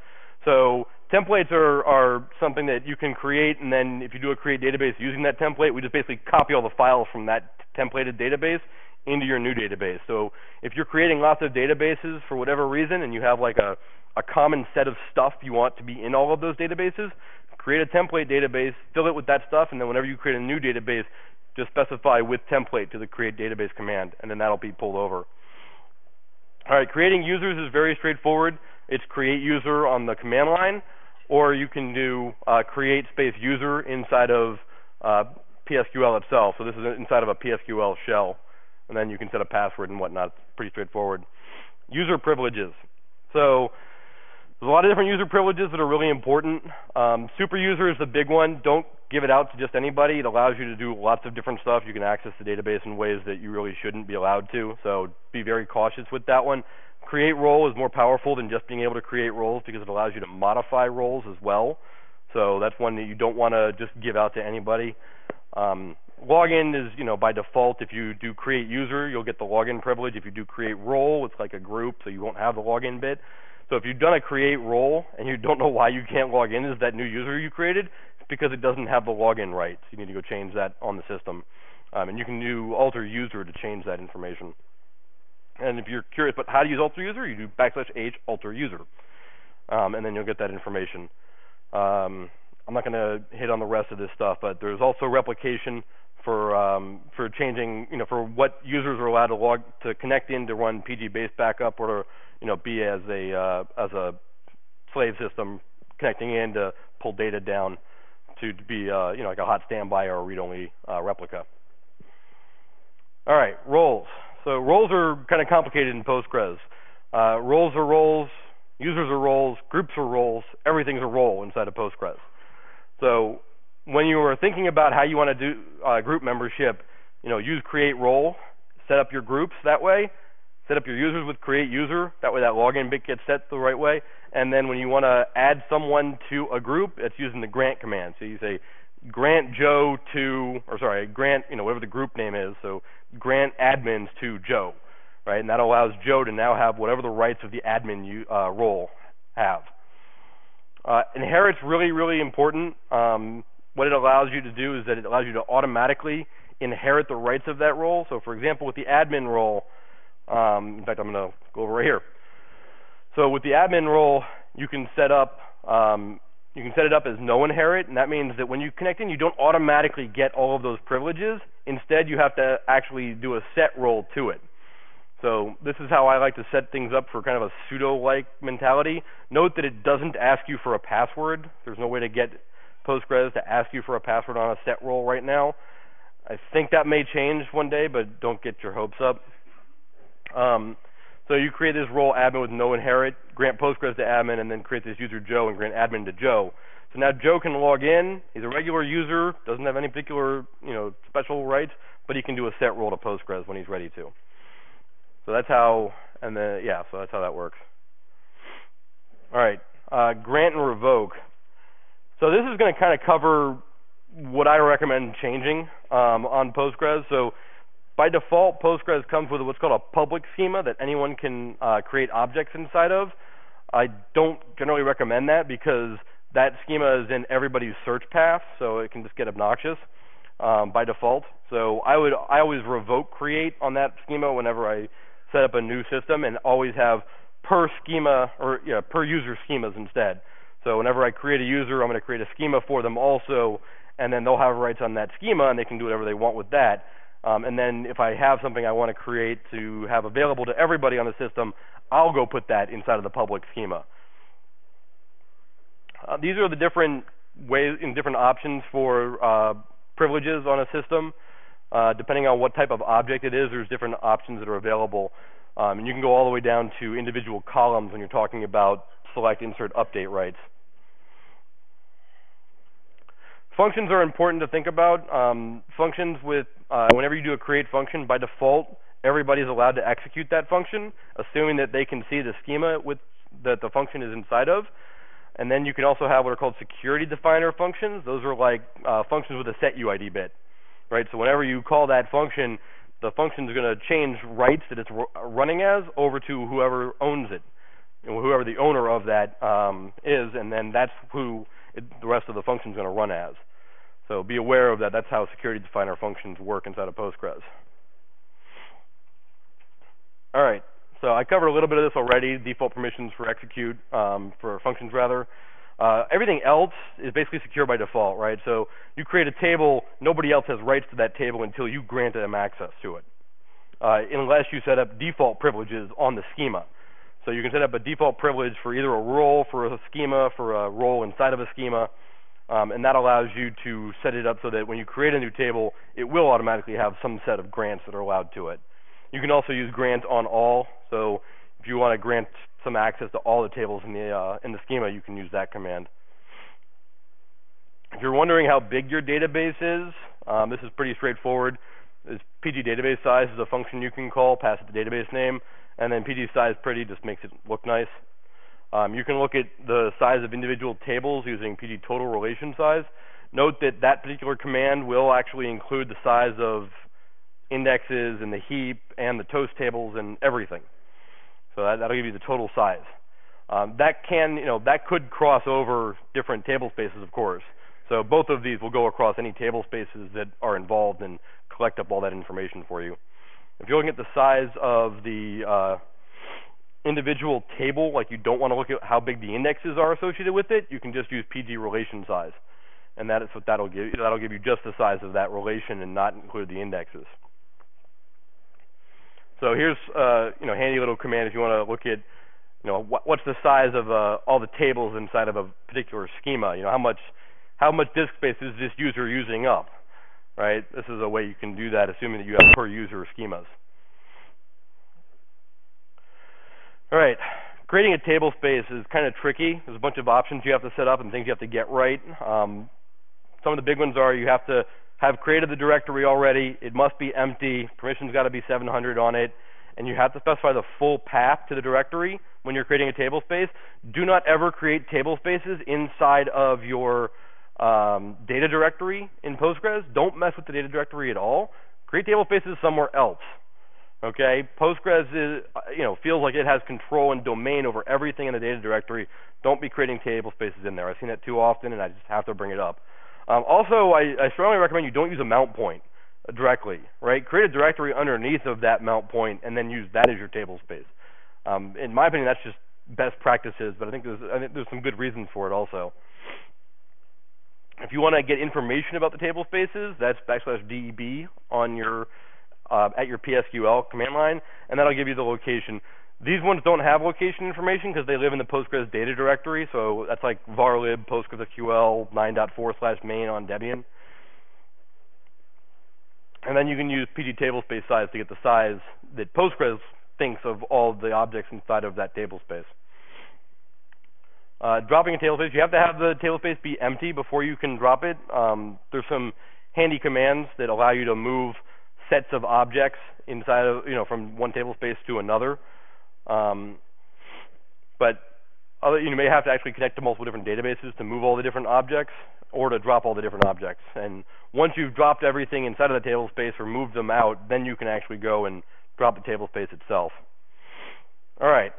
So templates are, are something that you can create, and then if you do a create database using that template, we just basically copy all the files from that templated database into your new database. So if you're creating lots of databases for whatever reason, and you have like a, a common set of stuff you want to be in all of those databases, create a template database, fill it with that stuff, and then whenever you create a new database, just specify with template to the create database command, and then that'll be pulled over. All right, creating users is very straightforward. It's create user on the command line, or you can do uh, create space user inside of uh, PSQL itself. So this is inside of a PSQL shell, and then you can set a password and whatnot. It's pretty straightforward. User privileges. So there's a lot of different user privileges that are really important. Um, super user is the big one. Don't give it out to just anybody. It allows you to do lots of different stuff. You can access the database in ways that you really shouldn't be allowed to. So be very cautious with that one. Create role is more powerful than just being able to create roles because it allows you to modify roles as well. So that's one that you don't want to just give out to anybody. Um, login is, you know, by default, if you do create user, you'll get the login privilege. If you do create role, it's like a group, so you won't have the login bit. So if you've done a create role and you don't know why you can't log in as that new user you created, it's because it doesn't have the login rights. You need to go change that on the system. Um, and you can do alter user to change that information. And if you're curious, but how to use alter user, you do backslash h alter user. Um, and then you'll get that information. Um, I'm not going to hit on the rest of this stuff, but there's also replication for um, for changing, you know, for what users are allowed to log to connect in to run PG base backup or you know, be as a uh, as a slave system connecting in to pull data down to be uh, you know like a hot standby or a read-only uh, replica. All right, roles. So roles are kind of complicated in Postgres. Uh, roles are roles, users are roles, groups are roles, everything's a role inside of Postgres. So when you are thinking about how you want to do uh, group membership, you know, use create role, set up your groups that way, set up your users with create user. That way that login bit gets set the right way. And then when you want to add someone to a group, it's using the grant command. So you say grant Joe to, or sorry, grant, you know, whatever the group name is. So grant admins to Joe, right? And that allows Joe to now have whatever the rights of the admin you, uh, role have. Uh, inherit's really, really important. Um, what it allows you to do is that it allows you to automatically inherit the rights of that role. So for example, with the admin role, um, in fact, I'm going to go over right here. So with the admin role, you can set up um, you can set it up as no inherit, and that means that when you connect in, you don't automatically get all of those privileges. Instead, you have to actually do a set role to it. So this is how I like to set things up for kind of a pseudo-like mentality. Note that it doesn't ask you for a password. There's no way to get Postgres to ask you for a password on a set role right now. I think that may change one day, but don't get your hopes up. Um, so you create this role admin with no inherit, grant Postgres to admin, and then create this user Joe and grant admin to Joe. So now Joe can log in. He's a regular user, doesn't have any particular you know special rights, but he can do a set role to Postgres when he's ready to. So that's how, and then yeah, so that's how that works. All right, uh, grant and revoke. So this is going to kind of cover what I recommend changing um, on Postgres. So by default, Postgres comes with what's called a public schema that anyone can uh, create objects inside of. I don't generally recommend that because that schema is in everybody's search path, so it can just get obnoxious um, by default. So I would I always revoke create on that schema whenever I set up a new system, and always have per schema or yeah, per user schemas instead. So whenever I create a user, I'm going to create a schema for them also, and then they'll have rights on that schema, and they can do whatever they want with that. Um, and then if I have something I want to create to have available to everybody on the system, I'll go put that inside of the public schema. Uh, these are the different ways and different options for uh, privileges on a system. Uh, depending on what type of object it is, there's different options that are available. Um, and you can go all the way down to individual columns when you're talking about select, insert, update rights. Functions are important to think about. Um, functions with uh, whenever you do a create function, by default, everybody's allowed to execute that function, assuming that they can see the schema with that the function is inside of. And then you can also have what are called security definer functions. Those are like uh, functions with a set UID bit, right? So whenever you call that function, the function is going to change rights that it's running as over to whoever owns it, whoever the owner of that um, is, and then that's who it, the rest of the function is going to run as. So be aware of that. That's how security definer functions work inside of Postgres. All right. So I covered a little bit of this already, default permissions for execute, um, for functions rather. Uh, everything else is basically secure by default, right? So you create a table, nobody else has rights to that table until you grant them access to it, uh, unless you set up default privileges on the schema. So you can set up a default privilege for either a role, for a schema, for a role inside of a schema, um, and that allows you to set it up so that when you create a new table, it will automatically have some set of grants that are allowed to it. You can also use grant on all, so if you want to grant some access to all the tables in the uh, in the schema, you can use that command. If you're wondering how big your database is, um, this is pretty straightforward. This PG database size is a function you can call, pass it the database name, and then PG size pretty just makes it look nice. Um, you can look at the size of individual tables using PG total relation size. Note that that particular command will actually include the size of indexes and the heap and the toast tables and everything. So that, that'll give you the total size. Um, that can, you know, that could cross over different table spaces, of course. So both of these will go across any table spaces that are involved and collect up all that information for you. If you're looking at the size of the uh, individual table, like you don't want to look at how big the indexes are associated with it, you can just use PG relation size, and that is what that'll give. you. That'll give you just the size of that relation and not include the indexes. So here's uh, you know handy little command if you want to look at you know what, what's the size of uh, all the tables inside of a particular schema. You know how much how much disk space is this user using up, right? This is a way you can do that, assuming that you have per user schemas. All right, creating a table space is kind of tricky. There's a bunch of options you have to set up and things you have to get right. Um, some of the big ones are you have to have created the directory already. It must be empty. Permissions got to be 700 on it. And you have to specify the full path to the directory when you're creating a table space. Do not ever create table spaces inside of your um, data directory in Postgres. Don't mess with the data directory at all. Create table spaces somewhere else. Okay, Postgres is, you know, feels like it has control and domain over everything in the data directory. Don't be creating table spaces in there. I've seen it too often, and I just have to bring it up. Um, also, I, I strongly recommend you don't use a mount point directly, right? Create a directory underneath of that mount point and then use that as your table space. Um, in my opinion, that's just best practices, but I think there's I think there's some good reasons for it also. If you want to get information about the table spaces, that's backslash db on your uh, at your PSQL command line, and that'll give you the location. These ones don't have location information because they live in the Postgres data directory, so that's like varlib postgresql 9.4 slash main on Debian. And then you can use PG table space size to get the size that Postgres thinks of all the objects inside of that table space. Uh, dropping a table space, you have to have the table space be empty before you can drop it. Um, there's some handy commands that allow you to move sets of objects inside of, you know, from one table space to another. Um, but other, you may have to actually connect to multiple different databases to move all the different objects or to drop all the different objects. And once you've dropped everything inside of the table space or moved them out, then you can actually go and drop the table space itself. All right,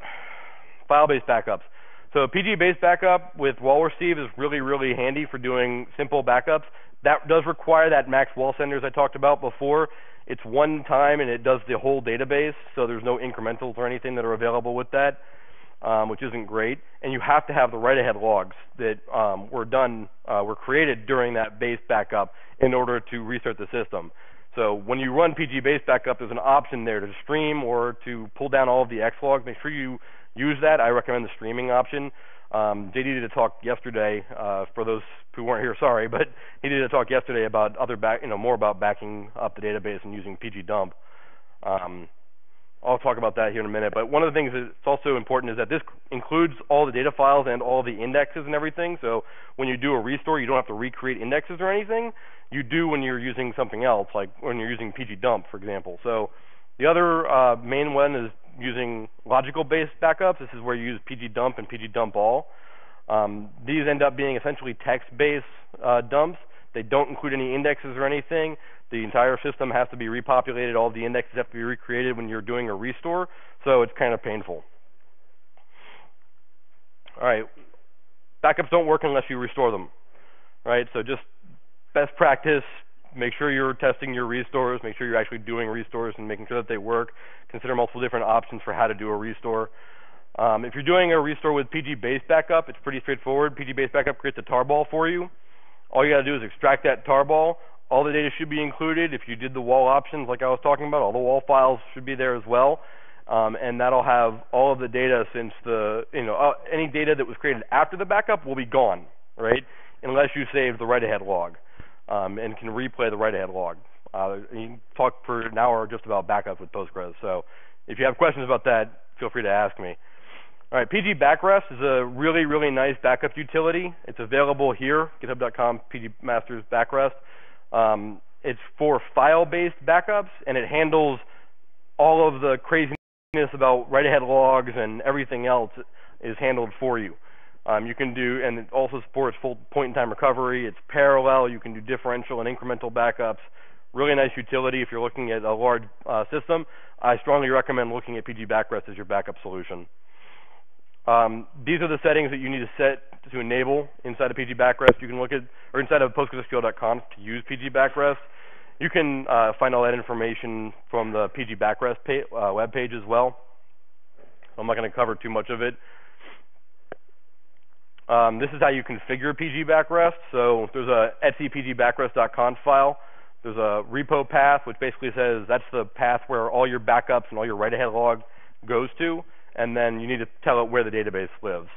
file-based backups. So PG base backup with WAL-receive is really, really handy for doing simple backups. That does require that max WAL senders I talked about before. It's one time and it does the whole database, so there's no incrementals or anything that are available with that, um, which isn't great. And you have to have the write-ahead logs that um, were done, uh, were created during that base backup in order to restart the system. So when you run PG base backup, there's an option there to stream or to pull down all of the X logs. Make sure you use that. I recommend the streaming option. Um, JD did a talk yesterday. Uh, for those who weren't here, sorry, but he did a talk yesterday about other back, you know, more about backing up the database and using pgdump. Um, I'll talk about that here in a minute. But one of the things that's also important is that this includes all the data files and all the indexes and everything. So when you do a restore, you don't have to recreate indexes or anything. You do when you're using something else, like when you're using pgdump, for example. So the other uh, main one is using logical-based backups. This is where you use pgdump and pgdumpall. Um, these end up being essentially text-based uh, dumps. They don't include any indexes or anything. The entire system has to be repopulated. All the indexes have to be recreated when you're doing a restore, so it's kind of painful. All right, backups don't work unless you restore them, right? So just best practice, make sure you're testing your restores, make sure you're actually doing restores and making sure that they work. Consider multiple different options for how to do a restore. Um, if you're doing a restore with PG base backup, it's pretty straightforward. PG base backup creates a tarball for you. All you got to do is extract that tarball. All the data should be included. If you did the WAL options like I was talking about, all the WAL files should be there as well. Um, and that'll have all of the data since the, you know, uh, any data that was created after the backup will be gone, right? Unless you save the write-ahead log um, and can replay the write-ahead log. Uh, you talk for an hour just about backups with Postgres. So if you have questions about that, feel free to ask me. All right, PG Backrest is a really, really nice backup utility. It's available here, github.com, PG Masters Backrest. Um, it's for file-based backups, and it handles all of the craziness about write-ahead logs and everything else is handled for you. Um, you can do, and it also supports full point-in-time recovery. It's parallel. You can do differential and incremental backups. Really nice utility if you're looking at a large uh, system. I strongly recommend looking at PG Backrest as your backup solution. Um, these are the settings that you need to set to enable inside of PG Backrest. You can look at, or inside of postgresql.conf to use PG Backrest. You can uh, find all that information from the PG Backrest uh, web page as well. I'm not going to cover too much of it. Um, this is how you configure PG Backrest. So there's a etcpgbackrest.conf file. There's a repo path, which basically says that's the path where all your backups and all your write-ahead log goes to, and then you need to tell it where the database lives.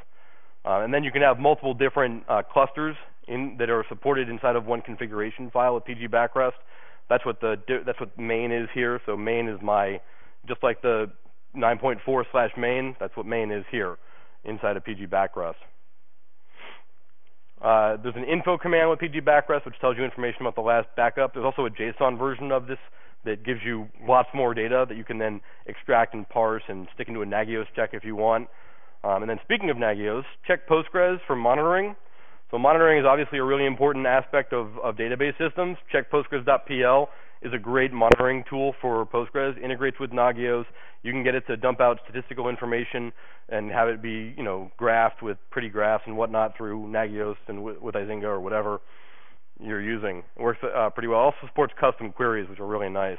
Uh, and then you can have multiple different uh, clusters in, that are supported inside of one configuration file with PG Backrest. That's what the that's what main is here. So main is my just like the 9.4 slash main. That's what main is here inside of PG Backrest. Uh, there's an info command with PG Backrest which tells you information about the last backup. There's also a JSON version of this that gives you lots more data that you can then extract and parse and stick into a Nagios check if you want. Um, and then speaking of Nagios, check Postgres for monitoring. So monitoring is obviously a really important aspect of, of database systems. Check Postgres.pl is a great monitoring tool for Postgres. Integrates with Nagios. You can get it to dump out statistical information and have it be, you know, graphed with pretty graphs and whatnot through Nagios and with, with Icinga or whatever you're using. It works uh, pretty well. Also supports custom queries, which are really nice.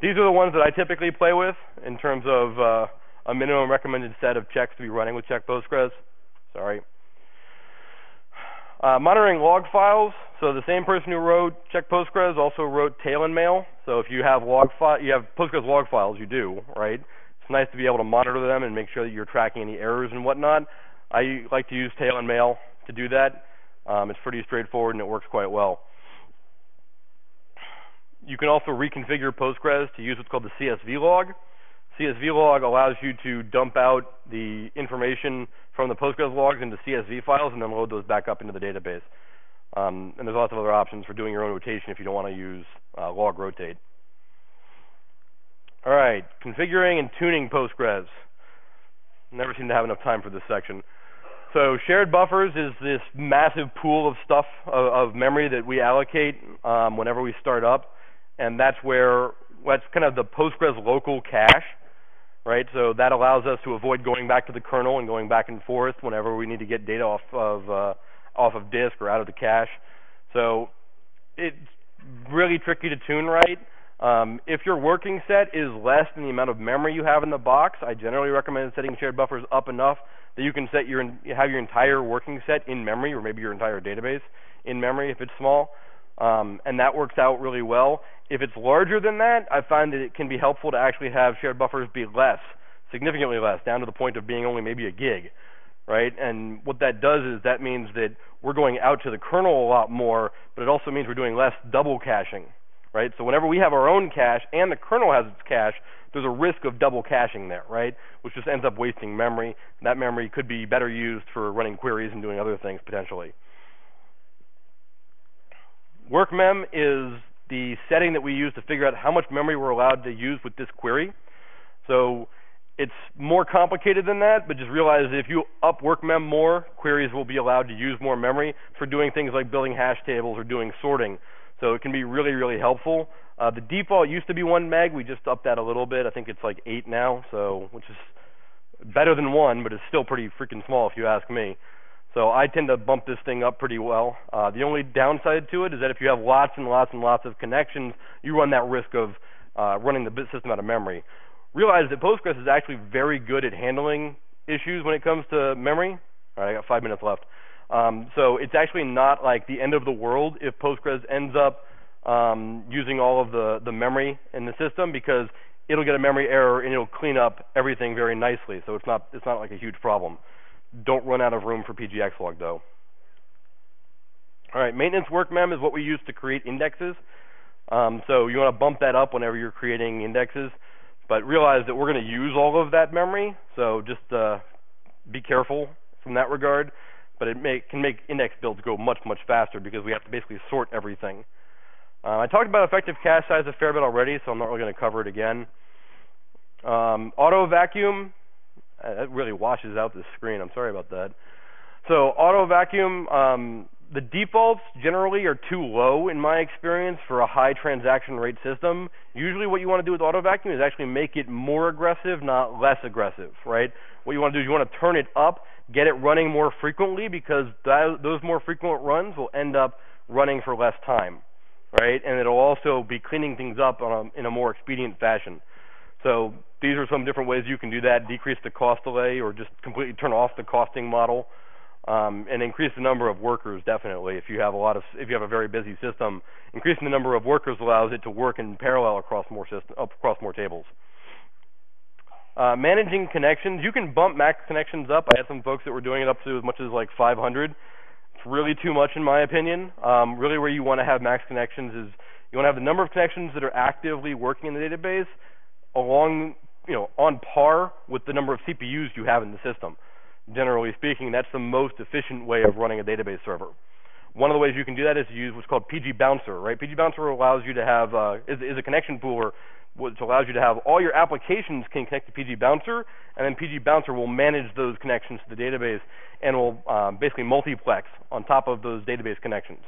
These are the ones that I typically play with in terms of uh, a minimum recommended set of checks to be running with Check Postgres. Sorry. Uh, monitoring log files. So the same person who wrote Check Postgres also wrote Tail and Mail. So if you have log fi- you have Postgres log files, you do, right? It's nice to be able to monitor them and make sure that you're tracking any errors and whatnot. I like to use Tail and Mail to do that. Um, it's pretty straightforward and it works quite well. You can also reconfigure Postgres to use what's called the CSV log. CSV log allows you to dump out the information from the Postgres logs into CSV files and then load those back up into the database. Um, and there's lots of other options for doing your own rotation if you don't want to use uh, log rotate. All right, configuring and tuning Postgres. Never seem to have enough time for this section. So shared buffers is this massive pool of stuff of, of memory that we allocate um, whenever we start up, and that's where that's kind of the Postgres local cache right? So that allows us to avoid going back to the kernel and going back and forth whenever we need to get data off of uh, off of disk or out of the cache. So it's really tricky to tune right. Um, if your working set is less than the amount of memory you have in the box, I generally recommend setting shared buffers up enough that you can set your have your entire working set in memory, or maybe your entire database in memory if it's small, um, and that works out really well. If it's larger than that, I find that it can be helpful to actually have shared buffers be less, significantly less, down to the point of being only maybe a gig, right? And what that does is that means that we're going out to the kernel a lot more, but it also means we're doing less double caching, right? So whenever we have our own cache and the kernel has its cache, there's a risk of double caching there, right? Which just ends up wasting memory. That memory could be better used for running queries and doing other things potentially. WorkMem is the setting that we use to figure out how much memory we're allowed to use with this query. So it's more complicated than that, but just realize if you up workmem more, queries will be allowed to use more memory for doing things like building hash tables or doing sorting. So it can be really, really helpful. Uh, the default used to be one meg. We just upped that a little bit. I think it's like eight now, so which is better than one, but it's still pretty freaking small if you ask me. So I tend to bump this thing up pretty well. Uh, the only downside to it is that if you have lots and lots and lots of connections, you run that risk of uh, running the bit system out of memory. Realize that Postgres is actually very good at handling issues when it comes to memory. All right, I got five minutes left. Um, so it's actually not like the end of the world if Postgres ends up um, using all of the, the memory in the system because it'll get a memory error and it'll clean up everything very nicely. So it's not it's not like a huge problem. Don't run out of room for PGX log though. All right, maintenance work mem is what we use to create indexes. Um, so you want to bump that up whenever you're creating indexes, but realize that we're going to use all of that memory. So just uh, be careful from that regard. But it may, can make index builds go much much faster because we have to basically sort everything. Uh, I talked about effective cache size a fair bit already, so I'm not really going to cover it again. Um, auto vacuum, uh, that really washes out the screen. I'm sorry about that. So auto vacuum, um, the defaults generally are too low in my experience for a high transaction rate system. Usually what you want to do with auto vacuum is actually make it more aggressive, not less aggressive, right? What you want to do is you want to turn it up, get it running more frequently because those more frequent runs will end up running for less time, right? And it'll also be cleaning things up a, in a more expedient fashion. So these are some different ways you can do that, decrease the cost delay or just completely turn off the costing model. Um, and increase the number of workers definitely. If you have a lot of if you have a very busy system increasing the number of workers allows it to work in parallel across more system across more tables. Uh, managing connections. You can bump max connections up. I had some folks that were doing it up to as much as like 500 it's really too much in my opinion. Um, really where you want to have max connections is you want to have the number of connections that are actively working in the database along, you know, on par with the number of CPUs you have in the system. Generally speaking, that's the most efficient way of running a database server. One of the ways you can do that is to use what's called PG Bouncer, right? PG Bouncer allows you to have uh, is, is a connection pooler, which allows you to have all your applications can connect to PG Bouncer, and then PG Bouncer will manage those connections to the database and will um, basically multiplex on top of those database connections.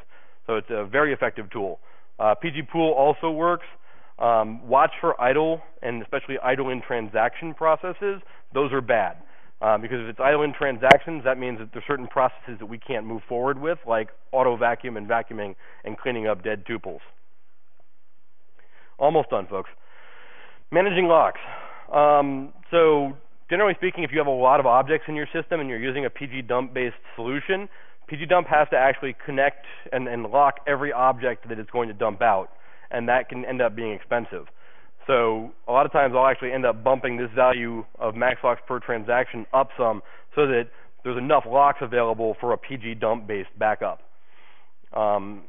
So it's a very effective tool. Uh, PG Pool also works. Um, watch for idle, and especially idle in transaction processes. Those are bad. Uh, because if it's idle in transactions, that means that there's certain processes that we can't move forward with, like auto vacuum and vacuuming and cleaning up dead tuples. Almost done, folks. Managing locks. Um, so generally speaking, if you have a lot of objects in your system and you're using a pgdump-based solution, pgdump has to actually connect and, and lock every object that it's going to dump out and that can end up being expensive. So a lot of times I'll actually end up bumping this value of max locks per transaction up some so that there's enough locks available for a PG dump based backup. Um,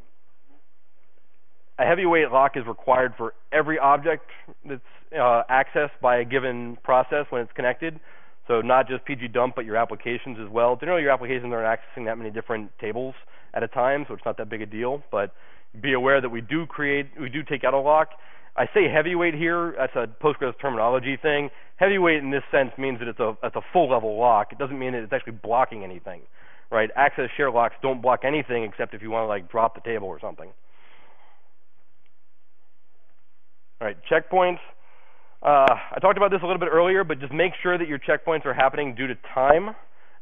a heavyweight lock is required for every object that's uh, accessed by a given process when it's connected. So not just PG dump, but your applications as well. Generally, your applications aren't accessing that many different tables at a time, so it's not that big a deal. But be aware that we do create, we do take out a lock. I say heavyweight here. That's a Postgres terminology thing. Heavyweight in this sense means that it's a it's a full level lock. It doesn't mean that it's actually blocking anything, right? Access share locks don't block anything except if you want to like drop the table or something. All right, checkpoints. Uh, I talked about this a little bit earlier, but just make sure that your checkpoints are happening due to time.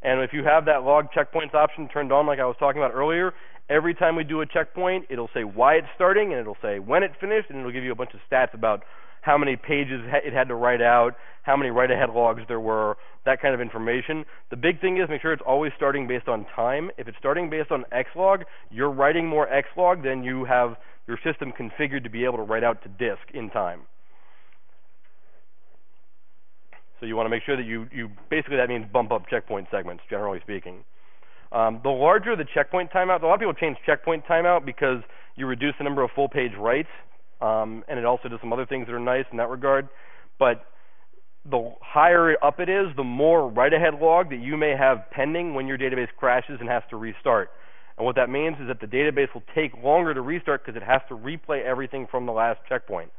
And if you have that log checkpoints option turned on, like I was talking about earlier, every time we do a checkpoint, it'll say why it's starting, and it'll say when it finished, and it'll give you a bunch of stats about how many pages it had to write out, how many write-ahead logs there were, that kind of information. The big thing is make sure it's always starting based on time. If it's starting based on xlog, you're writing more xlog than you have your system configured to be able to write out to disk in time. So you want to make sure that you, you basically that means bump up checkpoint segments, generally speaking. Um, the larger the checkpoint timeout, a lot of people change checkpoint timeout because you reduce the number of full page writes um, and it also does some other things that are nice in that regard. But the higher up it is, the more write-ahead log that you may have pending when your database crashes and has to restart. And what that means is that the database will take longer to restart because it has to replay everything from the last checkpoint.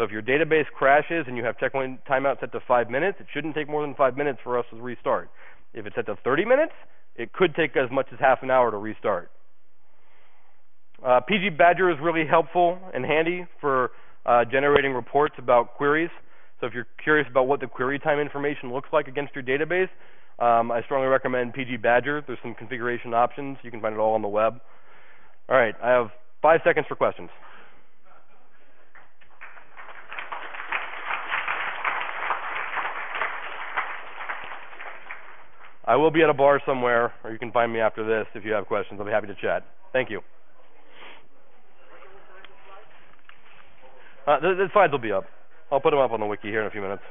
So if your database crashes and you have checkpoint timeout set to five minutes, it shouldn't take more than five minutes for us to restart. If it's set to 30 minutes, it could take as much as half an hour to restart. Uh, PG Badger is really helpful and handy for uh, generating reports about queries. So if you're curious about what the query time information looks like against your database, um, I strongly recommend PG Badger. There's some configuration options. You can find it all on the web. All right, I have five seconds for questions. I will be at a bar somewhere, or you can find me after this if you have questions. I'll be happy to chat. Thank you. Uh, the, the slides will be up. I'll put them up on the wiki here in a few minutes.